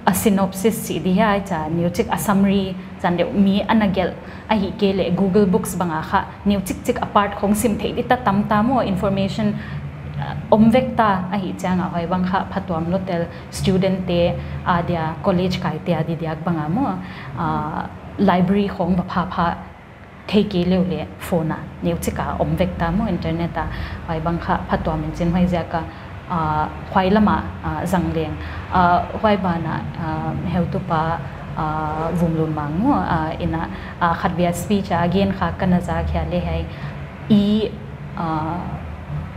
a synopsis si di ha cha new chik a summary chan de mi anagel a hi ke le google books banga kha. New chik chik apart khong sim thei di ta tam ta mo information uh, om vekta a hi changa hoi bang kha phatwam lotel student te, a dia college kai te adi diak banga mo. A library khong ba pha pha thei ke le le phone a. New chika om vekta mo internet a. Hoi bang kha phatwam chin hoi ja ka khoai lama zang leng khoai bana heu tu pa vum lun mang mo ina khat bia speech again kha kana za khya le hai i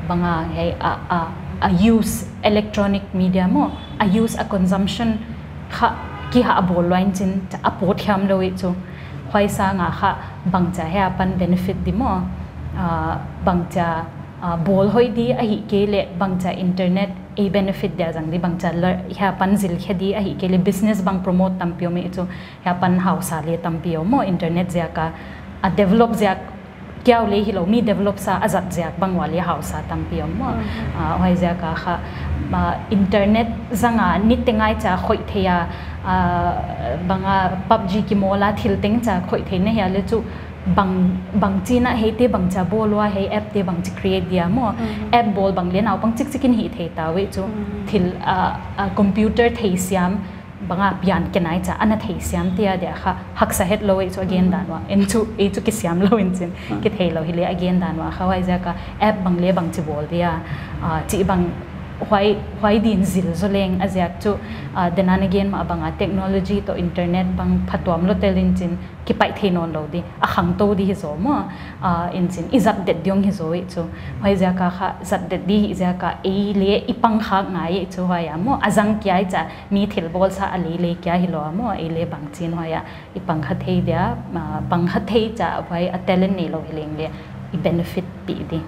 banga hai a a a use electronic media mo a use a consumption kha ki ha bol loin chin cha apot hiam lo chu khwai sa nga kha bang cha he apan benefit di mo bangcha बोल हई बंगच इंटरनेट ए बेनिफिट दिया जंग दी बंगचा जिल खे दी अहि केले बिज़नेस बंग प्रमोट तंपियो में इचो ह्या पन हाउस मो इंटरनेट ज्याका का डेवलप ज्या क्या उले हिलो मी डेवलप सा अजत ज्या बंग वाले हाउस आ तंपियो मो ओय खा इंटरनेट जंगा नितेंगाई चा खोइ थेया बंगा पबजी की मोला थिलतेंग चा खोइ थेने ह्याले चो bang bang china he te bang cha bol wa he app te bang chi create dia mo. App bol bang le naw pang chik chikin hi the ta we chu. Thil a computer thei siam banga pian kenai cha ana thei siam tia de kha hak sa het lo chu again dan wa. En chu e chu ki siam lo in chin. Ki thei lo hi le again dan wa. Kha wai ja ka app bang le bang chi bol dia. Chi bang why why din zil zo leng azyak chu uh, denan again ma banga technology to internet bang phatom lo telin chin ki pai the non lo di. A khang to di zo mo uh, in chin izat det dyong hi zo i chu why zia ka kha, zat det di, zia ka e le ipang kha ngai chu wa ya mo. Azang kya cha mi thil bol sa ali le kya hi lo mo e le bang chin wa ya. Ipang kha thei dia bang kha thei cha why a talent ne lo hi leng le, i benefit pi di.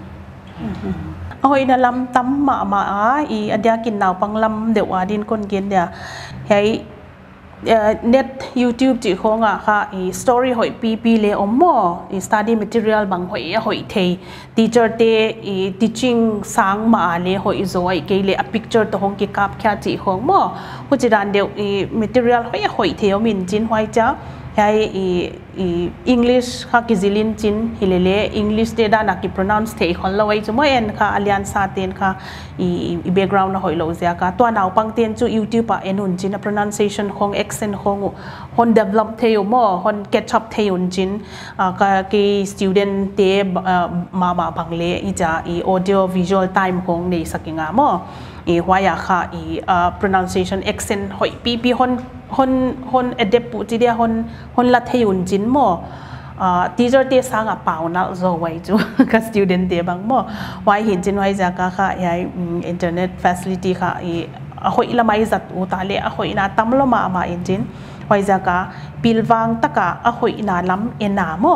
Mm-hmm hoi na lam tam ma ma a i adia kin naw pang lam de wa din kon gen dia hei ờ, net youtube chỉ khong à kha i story hoi pi pi le om mo i study material bang hoi hoi the teacher te i teaching sang ma le hoi zo ai ke le a picture to hong ki kap kya chỉ khong mo hu chi dan de i material hoi hoi thei min chin hoi cha hai, i i, english kha ki zilin chin hilele, english te da na ki pronounce the khon lawai chu mo en kha alian sa ten kha, i i background na hoilo zia ka. To naw pang ten chu youtube pa enun chin, a pronunciation khong, accent khong, hon develop the yo mo, hon catch up the yun chin. Ka, ki student te ma ma bang le, i cha, i audio visual time khong nei sakinga mo. I hwaya kha i pronunciation accent hoi pi pi hon hon hon adapt pu ti dia hon hon la thayun jin mo teacher te sang a pau na zo wai chu ka student te bang mo wai hin chin wai ja ka kha yai internet facility kha i a hoi la mai zat u ta le a hoi na tam lo ma ma engine hoi ja ka pilwang taka a hoi na lam ena mo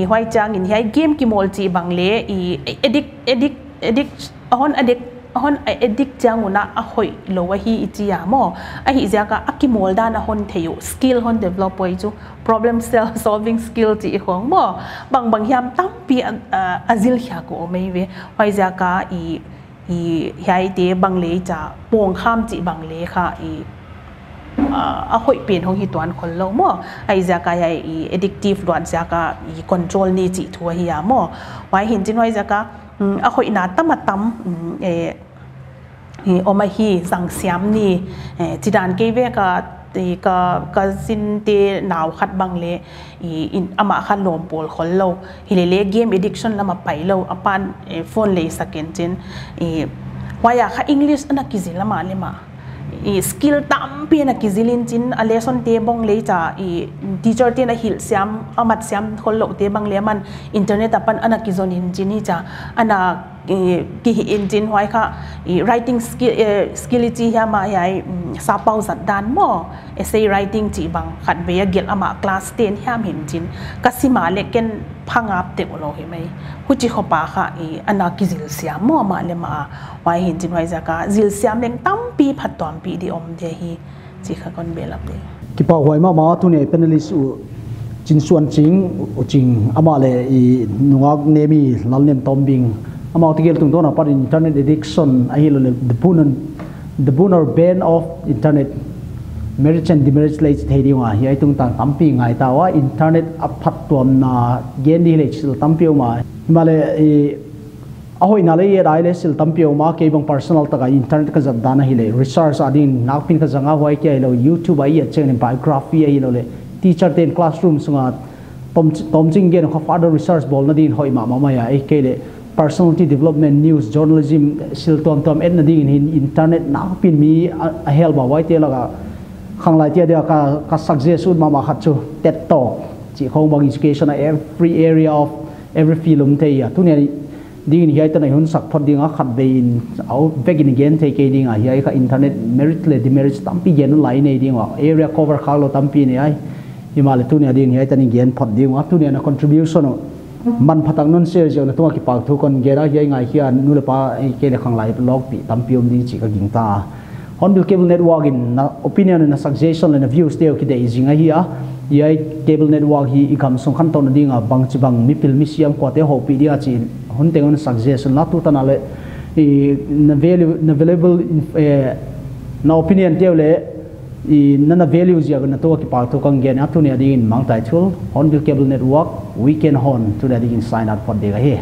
i hoi chang in hai game ki mol chi bang le i edit edit edit hon edit hon eh, addict edik chang una, a hoi, lo wa hi ichi ya mo. A hi ja ka akimol dan na hon theyo skill hon develop wai chu problem solving skill ti khong mo. Bang bang hiam tam pi eh, eh, azil hya ko mai ve hoi ja ka, i i hai te bang le cha pong kham chi bang le kha, i a hoi pen hong hi tuan khol lo mo. Ai ja ka ai addictive luan ja ka, i control ni chi thua hi ya mo. Wai hin chin wai ja ka a khoi na tam tam e oma hi zang siam ni chi dan ke ve ka ti ka ka zin te naw khat bang le i in ama khan lom pol khol lo hi le le game addiction lama pai lo apan phone le sakin chin e waya kha english ana kizilama lema i skill tam pi na kizilin chin a lesson te bong le cha i teacher te na hil siam amat siam khol lo te bang le man internet apan ana kizonin chini cha. Ana ki hi in jin hoi kha writing skill skill chi ya ma ya sa pau zat dan mo essay writing chi bang khat be ya gel ama class 10 hiam him jin kasima le ken phangap te lo he mai hu chi khopa kha e ana ki zil siam mo ma le ma wai hin jin hoi zaka zil siam leng tam pi phat tom pi di om je hi chi kha kon be lap de ki pa hoi ma ma tu ne penalist u จินส่วนจริงจริงอามาเลยอีนัวเนมีลันเลียมตอมบิง amau tigel tung dona par internet addiction ahil le the punan the bunar ban of internet marriage and demarriage late thei diwa hi ai tung tang tampi ngai ta wa, internet aphat tuam na gen di le chil tampi ma himale e ahoi na le ye dai le sil tampi ma ke bang personal ta internet ka zat dana hi le research adin nak pin ka zanga hoi ke lo youtube ai ya chen biography ai lo le teacher ten classroom sunga tom tom jing gen kha father research bol na din hoi ma ma ya ai ke le personality development news journalism sil tom tom en na ding in internet na pin mi a hel ba wai te la ka khang lai dia ka ka suggest ud ma ma khat chu ted talk chi khong bang education every area of every film te ya tu ne ding hi ta na hun sak phot ding a khat be in au begin again te ke ding a hi ka internet merit le demerit tampi gen lai nei ding wa area cover khalo tampi ne ai. Himale tu ne ding hi ta ni gen phot ding wa tu ne na contribution man phatak non share jo na tunga ki pak thu kon gera hi ngai hi an nu le pa ke le khang lai log pi tam piom di chi ka ging ta. Hornbill cable network in na opinion na suggestion na views te ki dei jinga hi a yai cable network hi i kam song khan ton na dinga bang chi bang mi pil mi siam ko te ho pi dia chi hun te on suggestion na tu ta na le. Na value na valuable eh, na opinion te le i nana values ya na to ki par to kang gen atu ne ding mang tai chul thul hornbill cable network, we can hon to that in sign up for the ga he